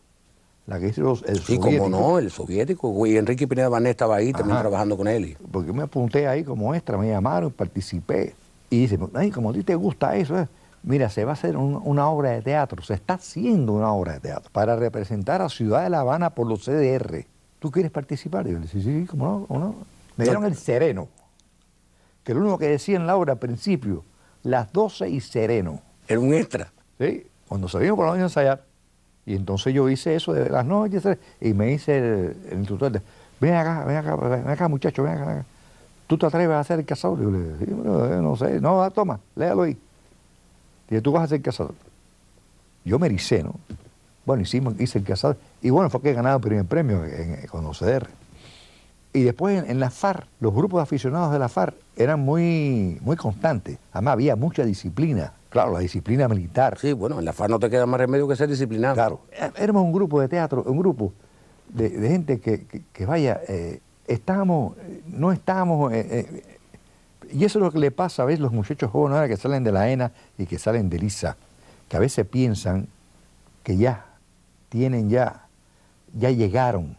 la que hizo los, el sí, como no, el soviético, y Enrique Pineda Bané estaba ahí también trabajando con él. Porque me apunté ahí como extra, me llamaron, participé. Y dice, ay, como a ti te gusta eso, eh, Mira, se va a hacer una obra de teatro, se está haciendo una obra de teatro para representar a Ciudad de La Habana por los CDR. ¿Tú quieres participar? Y yo le dije, sí, sí, ¿cómo no? ¿Cómo no? Me dieron el sereno, que lo único que decía en la obra al principio, las 12 y sereno. Era un extra. Sí, cuando salimos por la noche a ensayar. Y entonces yo hice eso de las noches y me dice el, instructor, ven acá, ven acá, ven acá muchacho, ven acá, ven acá. ¿Tú te atreves a hacer el cazador? Y yo le dije, sí, no sé, no, toma, léalo ahí. Dije, tú vas a ser cazador. Yo me ericé, ¿no? Bueno, hicimos, hice el cazador. Y bueno, fue que he ganado el primer premio con OCDR. Y después en, la FAR, los grupos de aficionados de la FAR eran muy, muy constantes. Además, había mucha disciplina. Claro, la disciplina militar. Sí, bueno, en la FAR no te queda más remedio que ser disciplinado. Claro. Eh, éramos un grupo de teatro, un grupo de, gente que, vaya, eh, estábamos, no estábamos eh, y eso es lo que le pasa a veces los muchachos jóvenes ahora que salen de la ENA y que salen de LISA, que a veces piensan que ya tienen ya, ya llegaron.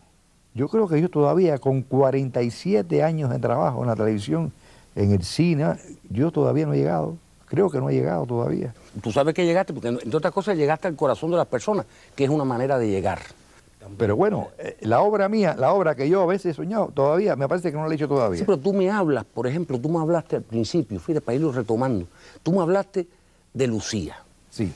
Yo creo que yo todavía con 47 años de trabajo en la televisión, en el cine, yo todavía no he llegado. Creo que no he llegado todavía. Tú sabes que llegaste, porque entre otras cosas llegaste al corazón de las personas, que es una manera de llegar. Pero bueno, eh, la obra mía, la obra que yo a veces he soñado, todavía, me parece que no la he hecho todavía. Sí, pero tú me hablas, por ejemplo, tú me hablaste al principio, fíjate, para irlo retomando, tú me hablaste de Lucía. Sí.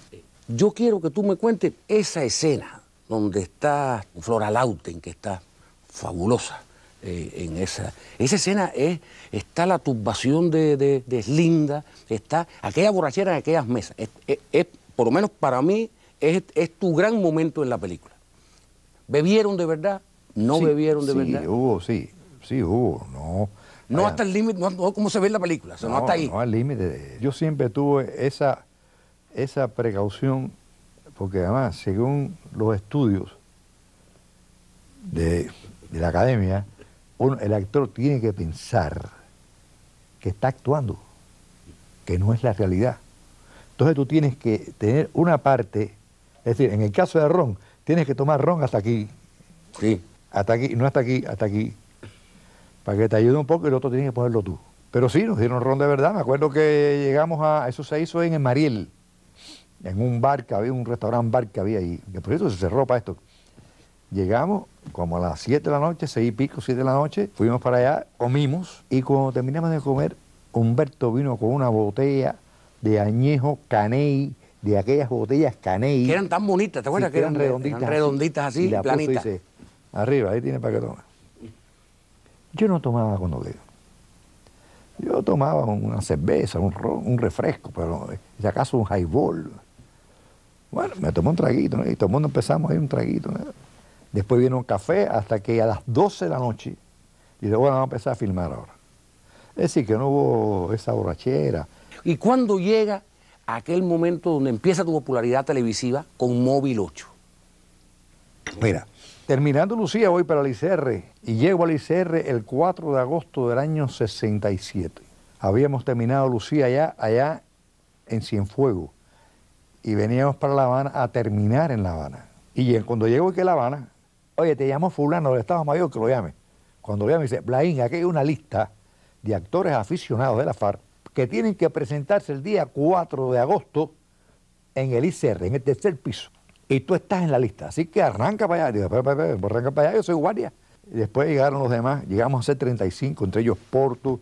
Yo quiero que tú me cuentes esa escena donde está Flora Lauten, que está fabulosa eh, en esa. Esa escena es, está la turbación de, de, Linda, está aquella borrachera en aquellas mesas. Es, por lo menos para mí, es, es tu gran momento en la película bebieron de verdad no Sí, bebieron de sí, verdad. hubo, sí, sí hubo, no. No hasta el límite, no, no como se ve en la película, o sea, no, hasta ahí. No al límite. Yo siempre tuve esa, esa precaución, porque además, según los estudios de, de la academia, uno- el actor tiene que pensar que está actuando, que no es la realidad. Entonces tú tienes que tener una parte, es decir, en el caso de ron, tienes que tomar ron hasta aquí, Sí. hasta aquí, no hasta aquí, hasta aquí, para que te ayude un poco y el otro tienes que ponerlo tú. Pero sí, nos dieron ron de verdad. Me acuerdo que llegamos a, eso se hizo en el Mariel, en un bar que había, un restaurante bar que había ahí, que por eso se cerró para esto. Llegamos como a las 7 de la noche, 6 y pico, 7 de la noche, fuimos para allá, comimos y cuando terminamos de comer, Humberto vino con una botella de añejo caney, de aquellas botellas caney. Que eran tan bonitas, ¿te acuerdas? Sí, que eran redonditas, eran redonditas así, y planitas. dice, arriba, ahí tiene para que tome. Yo no tomaba cuando veo. Yo tomaba una cerveza, un, ron, un refresco, pero si acaso un highball. Bueno, me tomé un traguito, ¿no? y todo el mundo empezamos ahí un traguito. ¿no? Después vino un café hasta que a las 12 de la noche, y dije, bueno, vamos a empezar a filmar ahora. Es decir, que no hubo esa borrachera. ¿Y cuándo llega aquel momento donde empieza tu popularidad televisiva con Móvil 8? Mira, terminando Lucía voy para el ICR y llego al ICR el 4 de agosto del año 67. Habíamos terminado Lucía allá, allá en Cienfuegos y veníamos para La Habana a terminar en La Habana. Y cuando llego aquí a La Habana, oye, te llamo fulano del Estado Mayor que lo llame. Cuando lo llame dice, Blaín, aquí hay una lista de actores aficionados de la FARC que tienen que presentarse el día 4 de agosto en el ICR, en el tercer piso. Y tú estás en la lista. Así que arranca para allá. Digo, "Espera, espera, espera, pues arranca para allá, yo soy guardia. Y después llegaron los demás. Llegamos a ser 35, entre ellos Porto,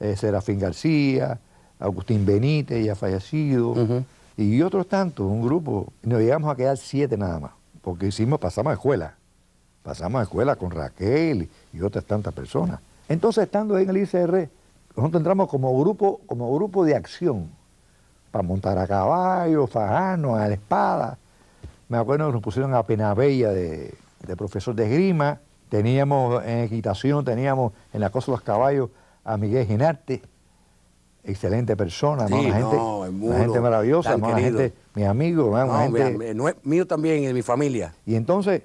eh, Serafín García, Agustín Benítez, ya fallecido, y otros tantos, un grupo. Nos llegamos a quedar siete nada más. Porque hicimos, pasamos a escuela. Pasamos a escuela con Raquel y otras tantas personas. Entonces, estando en el ICR, nosotros entramos como grupo, como grupo de acción para montar a caballo, fajarnos, a la espada. Me acuerdo que nos pusieron a Penabella de, de profesor de esgrima. Teníamos en equitación, teníamos en la cosa de los caballos a Miguel Ginarte, excelente persona, ¿no? Sí, una, gente, no, una gente maravillosa, ¿no? una gente, mi amigo, ¿no? una gente... no es mío también de mi familia. Y entonces,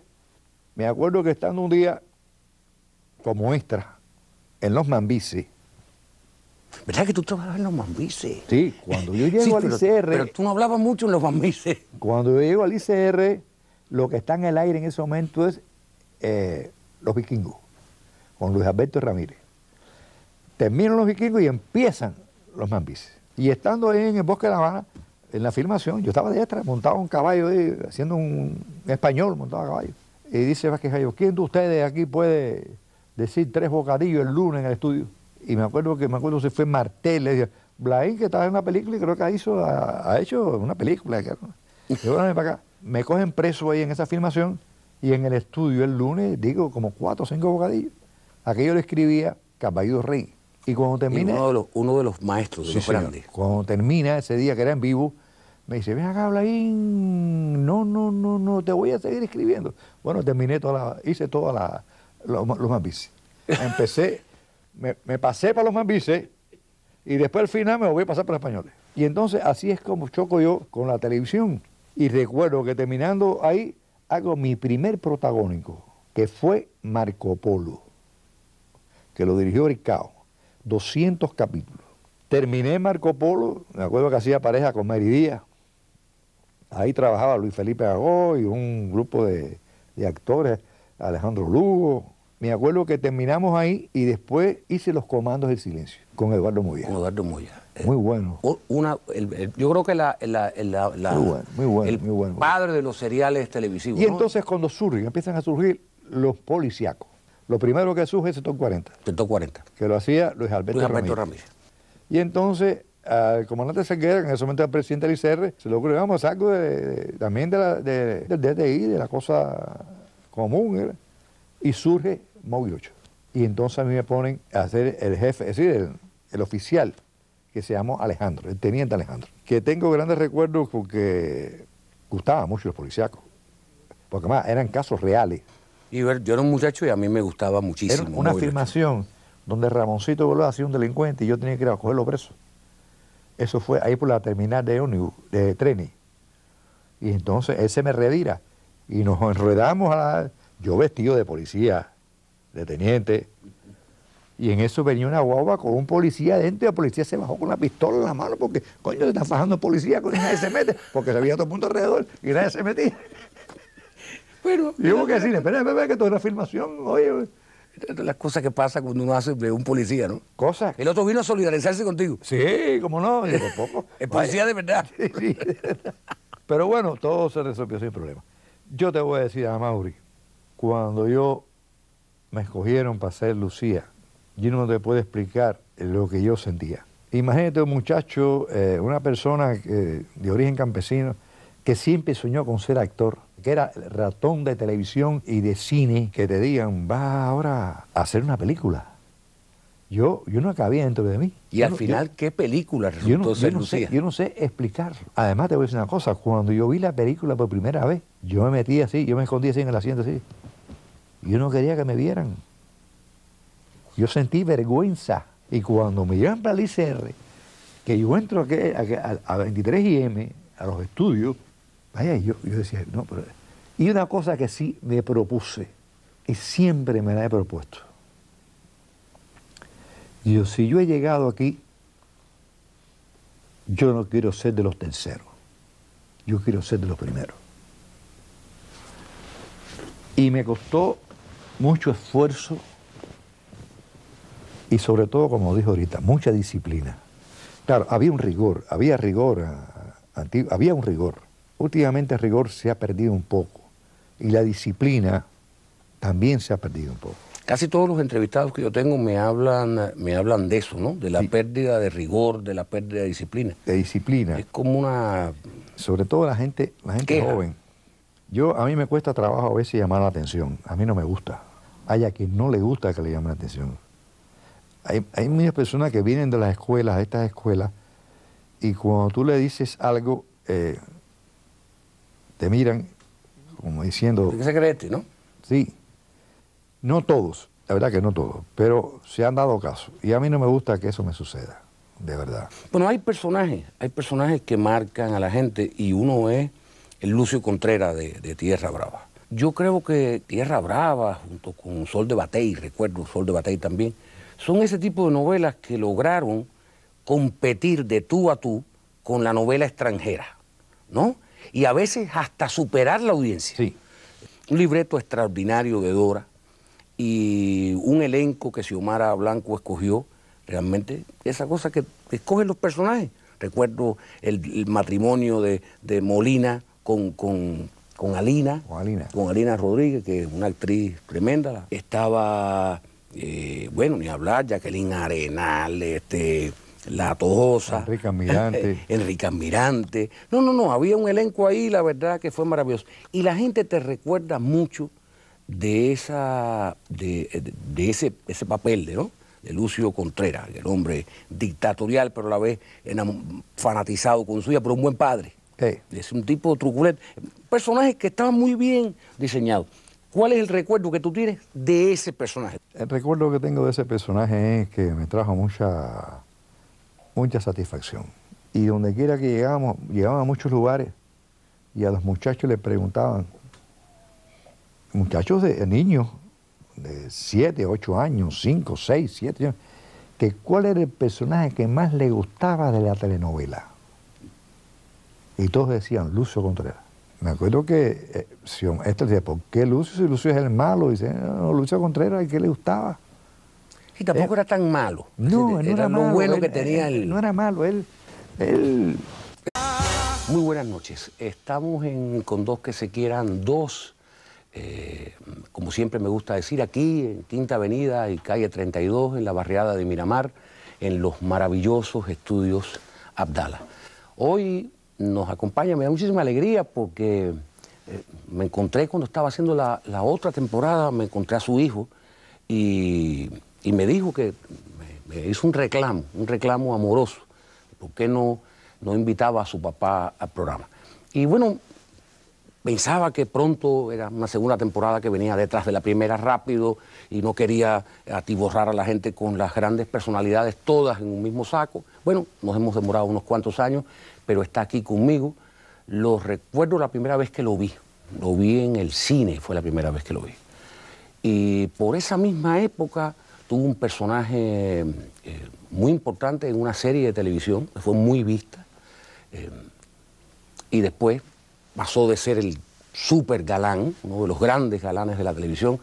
me acuerdo que estando un día como extra en los Mambises, ¿Verdad que tú trabajabas en los mambises? sí, cuando yo llego Sí, al pero, ICR, pero tú no hablabas mucho en los mambises. Cuando yo llego al ICR, lo que está en el aire en ese momento es eh, los vikingos, con Luis Alberto Ramírez. Terminan los vikingos y empiezan los mambises. Y estando ahí en el bosque de La Habana, en la filmación, yo estaba de extra, montado un caballo ahí, haciendo un español, montado a caballo. Y dice Vázquez Jayo, ¿quién de ustedes aquí puede decir tres bocadillos el lunes en el estudio? Y me acuerdo que me acuerdo si fue Martel, le dije, Blaín, que estaba en una película y creo que hizo, ha, ha hecho una película. yo, "Ven para acá. Me cogen preso ahí en esa filmación y en el estudio el lunes digo como cuatro o cinco bocadillos. Aquello le escribía Caballo Rey. Y cuando Y termina, uno, de los, uno de los maestros, de Sí, los grandes. Cuando termina ese día que era en vivo, me dice, ven acá, Blaín, no, no, no, no, te voy a seguir escribiendo. Bueno, terminé toda la, hice toda la, los, los más bici. Empecé, me, pasé para los bici y después al final me voy a pasar para los españoles. Y entonces así es como choco yo con la televisión. Y recuerdo que terminando ahí, hago mi primer protagónico, que fue Marco Polo, que lo dirigió Ricao. 200 capítulos. Terminé Marco Polo, me acuerdo que hacía pareja con Mary Díaz. Ahí trabajaba Luis Felipe Agó y un grupo de, de actores, Alejandro Lugo. Me acuerdo que terminamos ahí y después hice los comandos del silencio con Eduardo Moya. Con Eduardo Moya. Eh, Muy bueno. Una, el- el- yo creo que la, la- la- la- Muy bueno, muy bueno, el muy bueno. padre de los seriales televisivos. Y ¿no? entonces cuando surgen, empiezan a surgir los policíacos. Lo primero que surge es el Top 40, Sector 40. que lo hacía Luis Alberto, Luis Alberto Ramírez. Ramírez. Y entonces al comandante Cerquera, que en ese momento era presidente del ICR, se le ocurrió, vamos, algo de, de- también de la, de- del DTI, de la cosa común, ¿eh? Y surge 8. Y entonces a mí me ponen a hacer el jefe, es decir, el, el oficial, que se llamó Alejandro, el teniente Alejandro, que tengo grandes recuerdos porque gustaba mucho los policíacos, porque además eran casos reales. Y yo era un muchacho y a mí me gustaba muchísimo. Era una afirmación donde Ramoncito Bolívar hacía un delincuente y yo tenía que ir a cogerlo preso. Eso fue ahí por la terminal de ómnibus, de trenes. Y entonces él se me revira y nos enredamos a la... Yo vestido de policía, de teniente, y en eso venía una guagua con un policía dentro y el policía se bajó con la pistola en la mano porque, coño, se está fajando policía, con nadie se mete, porque se veía todo el mundo alrededor y nadie se metía. Bueno, y hubo que decirle, espera, espera, que esto es una filmación, oye. Las cosas que pasan cuando uno hace de un policía, ¿no? Cosas. El otro vino a solidarizarse contigo. Sí, cómo no. poco. el policía de verdad. Sí, sí. Pero bueno, todo se resolvió sin problema. Yo te voy a decir a Mauri, cuando yo me escogieron para ser Lucía, yo no te puedo explicar lo que yo sentía. Imagínate un muchacho, eh, una persona de origen campesino, que siempre soñó con ser actor, que era ratón de televisión y de cine, que te digan, va ahora a hacer una película. Yo, yo no cabía dentro de mí. Y al final, ¿qué película resultó ser Lucía? yo no sé explicarlo. Además, te voy a decir una cosa, cuando yo vi la película por primera vez, yo me metí así, yo me escondí así en el asiento así. Yo no quería que me vieran. Yo sentí vergüenza. Y cuando me llevan para el ICR, que yo entro a, a, 23 IM, a los estudios, vaya, yo, yo decía, no, pero... Y una cosa que sí me propuse, y siempre me la he propuesto. yo, si yo he llegado aquí, yo no quiero ser de los terceros, yo quiero ser de los primeros. Y me costó mucho esfuerzo y sobre todo, como dijo ahorita, mucha disciplina. Claro, había un rigor, había rigor, eh, había un rigor. Últimamente el rigor se ha perdido un poco y la disciplina también se ha perdido un poco. Casi todos los entrevistados que yo tengo me hablan, me hablan de eso, ¿no? De la pérdida de rigor, de la pérdida de disciplina. De disciplina. Es como una... Sobre todo la gente, la gente joven. Yo, a mí me cuesta trabajo a veces llamar la atención. A mí no me gusta. Hay a quien no le gusta que le llamen la atención. Hay, muchas personas que vienen de las escuelas, de estas escuelas, y cuando tú le dices algo, eh, te miran como diciendo... ¿Qué se cree este, no? Sí. No todos, la verdad que no todos, pero se han dado caso. Y a mí no me gusta que eso me suceda, de verdad. Bueno, hay personajes, hay personajes que marcan a la gente y uno es el Lucio Contreras de, de Tierra Brava. Yo creo que Tierra Brava, junto con Sol de Batey, recuerdo Sol de Batey también, son ese tipo de novelas que lograron competir de tú a tú con la novela extranjera, ¿no? Y a veces hasta superar la audiencia. Sí. Un libreto extraordinario de Dora y un elenco que Xiomara Blanco escogió, realmente esa cosa que escogen los personajes. Recuerdo el, matrimonio de, Molina con, con, Alina, con Alina, con Alina Rodríguez, que es una actriz tremenda. Estaba eh, bueno, ni hablar, Jacqueline Arenal, este, La Tojosa. Enrique Mirante. Enrique. No, no, no, había un elenco ahí, la verdad que fue maravilloso. Y la gente te recuerda mucho de esa, de, ese, ese papel, de, ¿no? de Lucio Contreras, el hombre dictatorial, pero a la vez fanatizado con suya, pero un buen padre. Es un tipo truculento. Personajes que estaban muy bien diseñados. ¿Cuál es el recuerdo que tú tienes de ese personaje? El recuerdo que tengo de ese personaje es que me trajo mucha, mucha satisfacción. Y donde quiera que llegábamos, llegaban a muchos lugares y a los muchachos les preguntaban, muchachos de niños de 7, 8 años, 5, 6, 7 años, que cuál era el personaje que más le gustaba de la telenovela. Y todos decían Lucio Contreras. Me acuerdo que eh, esto decía, ¿por qué Lucio? Si Lucio es el malo. Dice, no, Lucio Contreras, ¿y qué le gustaba? Y tampoco eh, era tan malo. No, era, no era, lo malo, bueno que tenía él. No era malo, él, él... Muy buenas noches. Estamos en Con Dos que se quieran dos, eh, como siempre me gusta decir, aquí en Quinta Avenida y calle 32, en la barriada de Miramar, en los maravillosos estudios Abdala. Hoy nos acompaña, me da muchísima alegría porque eh, me encontré cuando estaba haciendo la, otra temporada, me encontré a su hijo y, me dijo que me, hizo un reclamo, un reclamo amoroso, ¿por qué no, no invitaba a su papá al programa? Y bueno, pensaba que pronto era una segunda temporada que venía detrás de la primera rápido y no quería atiborrar a la gente con las grandes personalidades todas en un mismo saco. Bueno, nos hemos demorado unos cuantos años, pero está aquí conmigo. Lo recuerdo la primera vez que lo vi. Lo vi en el cine, fue la primera vez que lo vi. Y por esa misma época tuvo un personaje eh, muy importante en una serie de televisión, que fue muy vista. Eh, y después pasó de ser el super galán, uno de los grandes galanes de la televisión,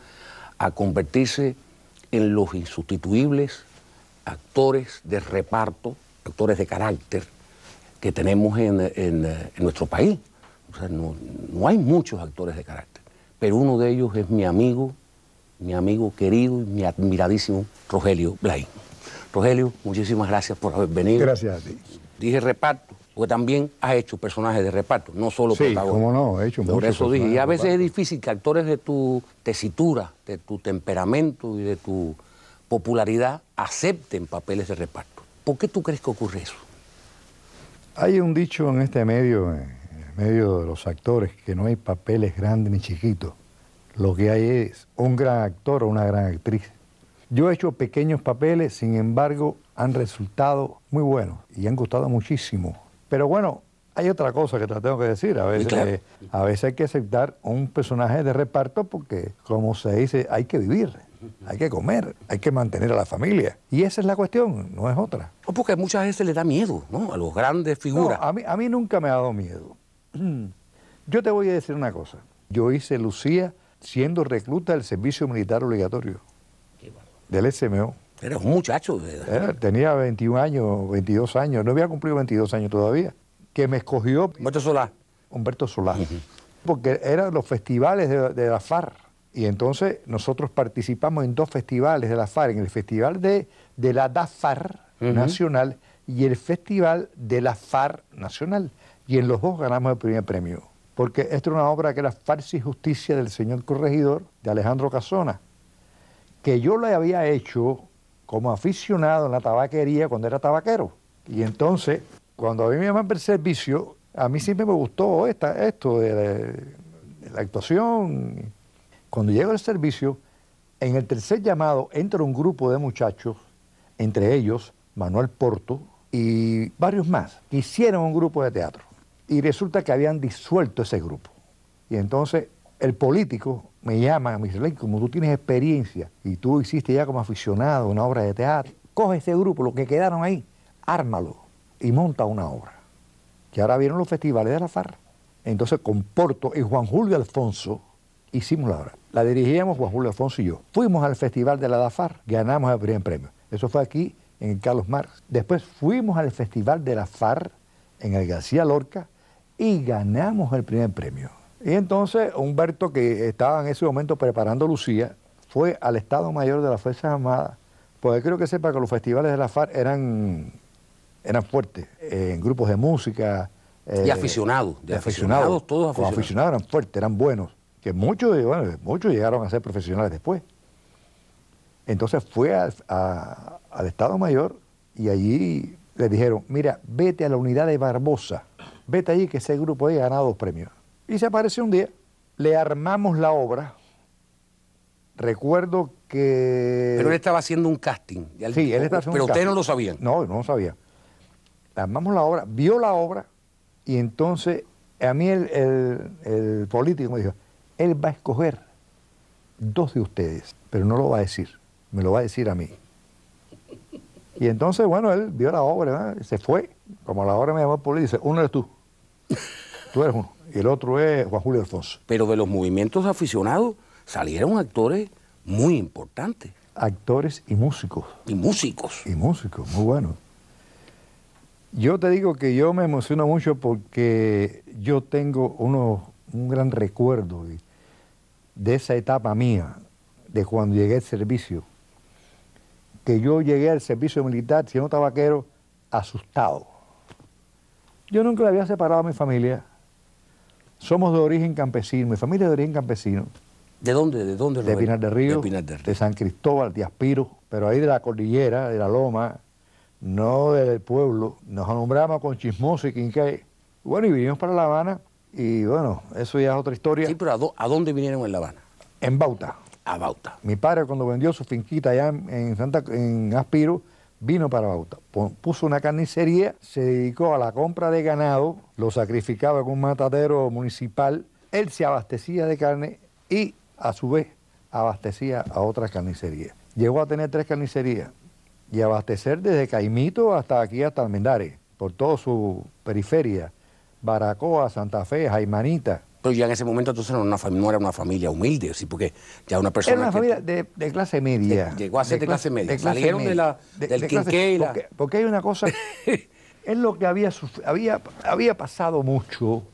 a convertirse en los insustituibles actores de reparto, actores de carácter que tenemos en, nuestro país. O sea, no, hay muchos actores de carácter, pero uno de ellos es mi amigo, mi amigo querido y mi admiradísimo Rogelio Blain. Rogelio, muchísimas gracias por haber venido. Gracias a ti. Dije reparto, porque también has hecho personajes de reparto, no solo sí, cómo no, he hecho Por eso dije, y a veces es difícil que actores de tu tesitura, de tu temperamento y de tu popularidad acepten papeles de reparto. ¿Por qué tú crees que ocurre eso? Hay un dicho en este medio, en el medio de los actores, que no hay papeles grandes ni chiquitos. Lo que hay es un gran actor o una gran actriz. Yo he hecho pequeños papeles, sin embargo, han resultado muy buenos y han gustado muchísimo pero bueno, hay otra cosa que te tengo que decir. A veces, a veces hay que aceptar un personaje de reparto porque, como se dice, hay que vivir, hay que comer, hay que mantener a la familia. Y esa es la cuestión, no es otra. No, porque muchas veces le da miedo, ¿no? A los grandes figuras. a, mí, a mí nunca me ha dado miedo. Yo te voy a decir una cosa. Yo hice Lucía siendo recluta del servicio militar obligatorio del SMO. Era un muchacho. tenía 21 años, 22 años, no había cumplido 22 años todavía. Que me escogió. Humberto Solá. Humberto Solá. Porque eran los festivales de, la FARC. Y entonces nosotros participamos en dos festivales de la FARC, en el festival de, de la DAFAR Nacional y el festival de la FARC Nacional. Y en los dos ganamos el primer premio. Porque esta era una obra que era Farsa y Justicia del señor corregidor, de Alejandro Casona, que yo le había hecho como aficionado en la tabaquería cuando era tabaquero. Y entonces, cuando a mí me llaman para el servicio, a mí siempre me gustó esta, esto de la, actuación. Cuando llego al servicio, en el tercer llamado entra un grupo de muchachos, entre ellos Manuel Porto y varios más, que hicieron un grupo de teatro. Y resulta que habían disuelto ese grupo. Y entonces el político me llama, me dice, como tú tienes experiencia y tú hiciste ya como aficionado una obra de teatro, coge ese grupo, los que quedaron ahí, ármalo y monta una obra. Que ahora vieron los festivales de la FAR. Entonces con Porto y Juan Julio Alfonso hicimos la obra. La dirigíamos Juan Julio Alfonso y yo. Fuimos al festival de la DAFAR, ganamos el primer premio. Eso fue aquí en el Carlos Marx. Después fuimos al festival de la FAR en el García Lorca y ganamos el primer premio. Y entonces Humberto, que estaba en ese momento preparando Lucía, fue al Estado Mayor de las Fuerzas Armadas, porque creo que sepa que los festivales de la FARC eran, eran fuertes, en grupos de música. y aficionados, de aficionados, todos aficionados. Los aficionados eran fuertes, eran buenos, que muchos, muchos llegaron a ser profesionales después. Entonces fue al Estado Mayor y allí le dijeron, mira, vete a la unidad de Barbosa, vete allí que ese grupo ahí ha ganado dos premios. Y se apareció un día, le armamos la obra. Recuerdo que... Pero él estaba haciendo un casting. Sí, él estaba haciendo Pero ustedes no lo sabían. No, no lo sabía. Le armamos la obra, vio la obra y entonces a mí el, político me dijo, él va a escoger dos de ustedes, pero no lo va a decir, me lo va a decir a mí. Y entonces, bueno, él vio la obra, se fue, como la obra me llamó el político, dice, uno eres tú, tú eres uno y el otro es Juan Julio Alfonso. Pero de los movimientos aficionados salieron actores muy importantes. Actores y músicos. Y músicos. Y músicos, muy buenos. Yo te digo que yo me emociono mucho porque yo tengo uno, un gran recuerdo de esa etapa mía, de cuando llegué al servicio. Que yo llegué al servicio militar siendo tabaquero asustado. Yo nunca le había separado a mi familia somos de origen campesino, mi familia es de origen campesino. ¿De dónde? ¿De dónde? De Pinar de Río, de, San Cristóbal, de Aspiro, pero ahí de la cordillera, de la loma, no del pueblo. Nos nombramos con Chismoso y Quincay. Bueno, y vinimos para La Habana Y bueno, eso ya es otra historia. Sí, pero ¿a, dónde vinieron en La Habana? En Bauta. A Bauta. Mi padre cuando vendió su finquita allá en, Santa, en Aspiro, vino para Bauta. Puso una carnicería, se dedicó a la compra de ganado, lo sacrificaba con un matadero municipal. Él se abastecía de carne y a su vez abastecía a otras carnicerías. Llegó a tener tres carnicerías y abastecer desde Caimito hasta aquí, hasta Almendares, por toda su periferia, Baracoa, Santa Fe, Jaimanita. Pero ya en ese momento entonces no, era una familia humilde, ¿sí? porque ya una persona... Era una familia de, clase media. llegó a ser de, clase, media. Salieron de la, del quinqué porque, porque, hay una cosa, es lo que había, había, había pasado mucho,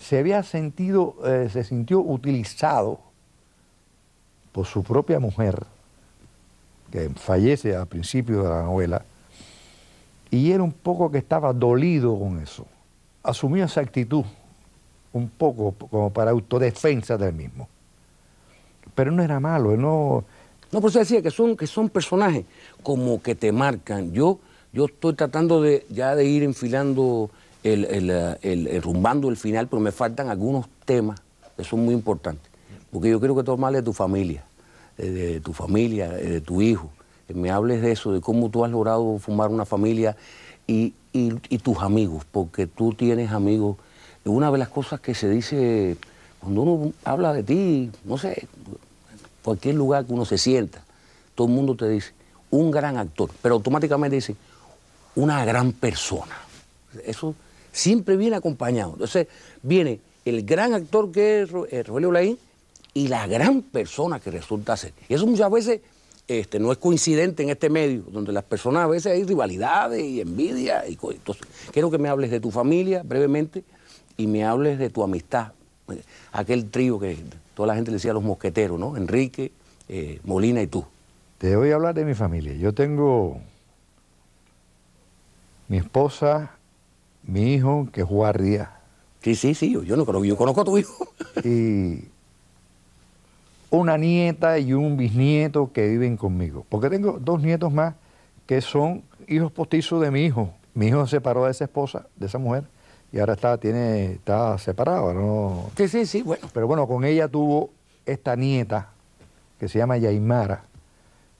se había sentido, eh, se sintió utilizado por su propia mujer, que fallece al principio de la novela, y era un poco que estaba dolido con eso. Asumió esa actitud un poco como para autodefensa del mismo. Pero no era malo, no... No, por eso decía que son, que son personajes como que te marcan. Yo, yo estoy tratando de ya de ir enfilando, el, el, rumbando el final, pero me faltan algunos temas que son muy importantes. Porque yo quiero que tú hables de tu familia, de, tu familia, de tu hijo, me hables de eso, de cómo tú has logrado formar una familia y, tus amigos, porque tú tienes amigos. Una de las cosas que se dice cuando uno habla de ti, no sé, cualquier lugar que uno se sienta, todo el mundo te dice, un gran actor, pero automáticamente dice, una gran persona. Eso siempre viene acompañado. Entonces viene el gran actor que es eh, Rogelio Laín y la gran persona que resulta ser. Y eso muchas veces este, no es coincidente en este medio, donde las personas a veces hay rivalidades y envidia. Y, entonces, quiero que me hables de tu familia brevemente y me hables de tu amistad. Aquel trío que toda la gente le decía los mosqueteros, ¿no? Enrique, eh, Molina y tú. Te voy a hablar de mi familia. Yo tengo mi esposa, mi hijo, que es guardia. Sí, sí, sí, yo, no creo, yo conozco a tu hijo. Y una nieta y un bisnieto que viven conmigo. Porque tengo dos nietos más que son hijos postizos de mi hijo. Mi hijo se separó de esa esposa, de esa mujer, y ahora está, tiene, está separado. ¿no? Sí, sí, sí, bueno. Pero bueno, con ella tuvo esta nieta que se llama Yaimara,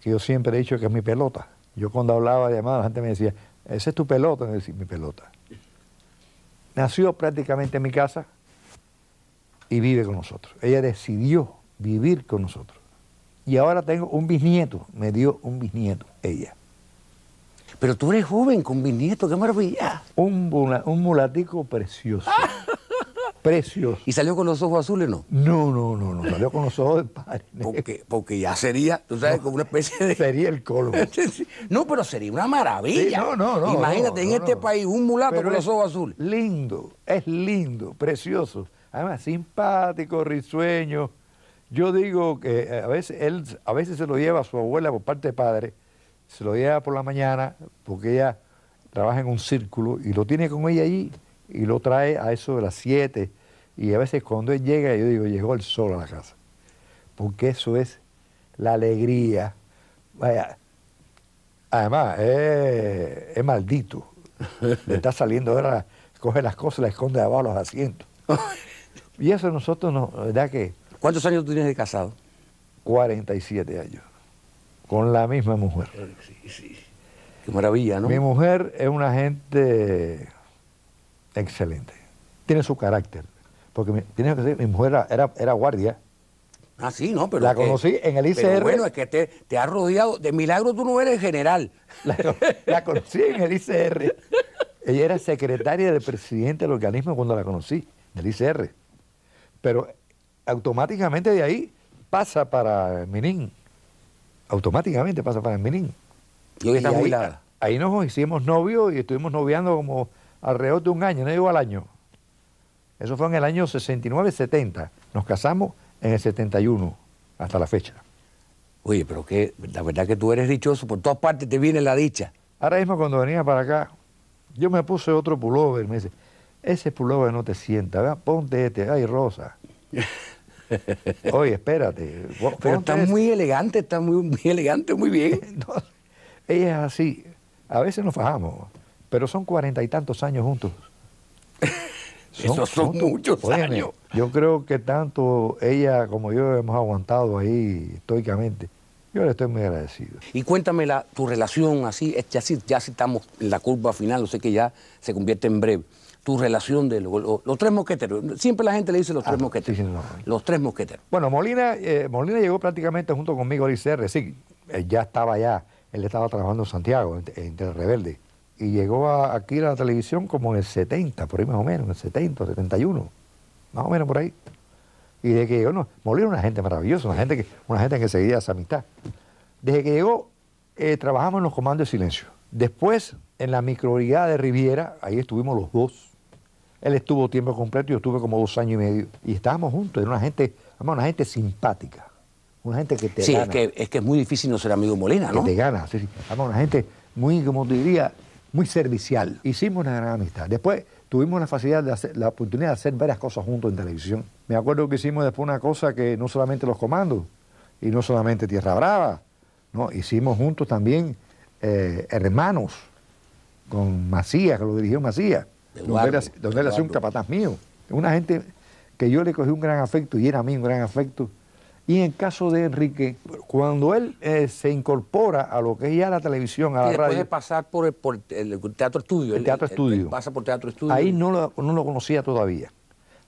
que yo siempre he dicho que es mi pelota. Yo cuando hablaba de llamada, la gente me decía, esa es tu pelota, y decía, mi pelota. Nació prácticamente en mi casa y vive con nosotros. Ella decidió vivir con nosotros. Y ahora tengo un bisnieto, me dio un bisnieto, ella. Pero tú eres joven con bisnieto, qué maravilla. Un, un mulatico precioso. precioso. ¿Y salió con los ojos azules no? No, no, no, no, salió con los ojos de padre. Porque, porque ya sería, tú sabes, como una especie de... Sería el colmo. no, pero sería una maravilla. no, no, no. Imagínate en este país un mulato con los ojos azules. Lindo, es lindo, precioso. Además, simpático, risueño yo digo que eh, a veces él a veces se lo lleva a su abuela por parte de padre, se lo lleva por la mañana porque ella trabaja en un círculo y lo tiene con ella allí y lo trae a eso de las 7 y a veces cuando él llega yo digo, llegó el sol a la casa. Porque eso es la alegría. Vaya, además es, maldito. Le está saliendo ahora, coge las cosas las esconde abajo los asientos. Y eso nosotros, no, ¿verdad que? ¿Cuántos años tú tienes de casado? 47 años, con la misma mujer. Sí, sí. Qué maravilla, ¿no? Mi mujer es una gente excelente. Tiene su carácter. Porque tiene que decir, mi mujer era, era, guardia. Ah, sí, no, pero. La conocí en el ICR. Pero bueno, es que te, te ha rodeado. De milagro tú no eres general. La, conocí en el ICR. Ella era secretaria del presidente del organismo cuando la conocí, del ICR. Pero automáticamente de ahí pasa para el Minín. Automáticamente pasa para el Minín. Y hoy está ahí, Ahí nos hicimos novios y estuvimos noviando como alrededor de un año, no digo al año. Eso fue en el año 69-70. Nos casamos en el 71, hasta la fecha. Oye, pero que la verdad que tú eres dichoso, por todas partes te viene la dicha. Ahora mismo cuando venía para acá, yo me puse otro pullover, me dice, ese pullover no te sienta, ponte este, ay Rosa. Oye, espérate. Pero está muy elegante, está muy, muy elegante, muy bien. ella es así. A veces nos fajamos, pero son cuarenta y tantos años juntos. Esos son, muchos años. Yo creo que tanto ella como yo hemos aguantado ahí estoicamente. Yo le estoy muy agradecido. Y cuéntame la, tu relación así, ya si, ya si estamos en la curva final, sé que ya se convierte en breve. Tu relación de los, tres mosqueteros. Siempre la gente le dice los tres ah, mosqueteros. Los tres mosqueteros. Bueno, Molina, eh, Molina llegó prácticamente junto conmigo al ICR. Sí, él ya estaba allá. Él estaba trabajando en Santiago, en, el Rebelde. Y llegó aquí a la televisión como en el 70, por ahí más o menos, en el 70, 71. Más o menos por ahí. Y de que llegó, no, Molina una gente maravillosa, una gente que, una gente que seguía esa amistad. Desde que llegó, eh, trabajamos en los comandos de silencio. Después, en la microbrigada de Riviera, ahí estuvimos los dos. Él estuvo tiempo completo, yo estuve como dos años y medio. Y estábamos juntos, era una gente, una gente simpática, una gente que te gana. Sí, es que, es que es muy difícil no ser amigo Molina, ¿no? Que te gana, sí, sí. una gente muy, como te diría, muy servicial. Hicimos una gran amistad. Después tuvimos la facilidad de hacer, la oportunidad de hacer varias cosas juntos en televisión. Me acuerdo que hicimos después una cosa que no solamente los comandos y no solamente Tierra Brava, no, hicimos juntos también eh, Hermanos con Macías, que lo dirigió Macías, donde, él, hacía un capataz mío. Una gente que yo le cogí un gran afecto y era a mí un gran afecto. Y en caso de Enrique, cuando él eh, se incorpora a lo que es ya la televisión, a la radio. Después pasar por el, teatro estudio. El teatro estudio. pasa por teatro estudio. Ahí no lo, no lo conocía todavía.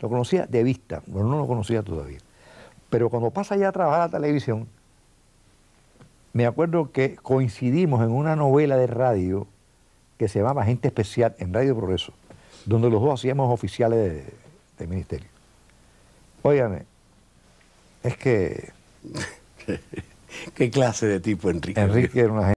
Lo conocía de vista, pero no lo conocía todavía. Pero cuando pasa ya a trabajar a la televisión, me acuerdo que coincidimos en una novela de radio que se llamaba Gente Especial en Radio Progreso, donde los dos hacíamos oficiales de, ministerio. Óigame, es que... ¿Qué clase de tipo, Enrique? Enrique era una gente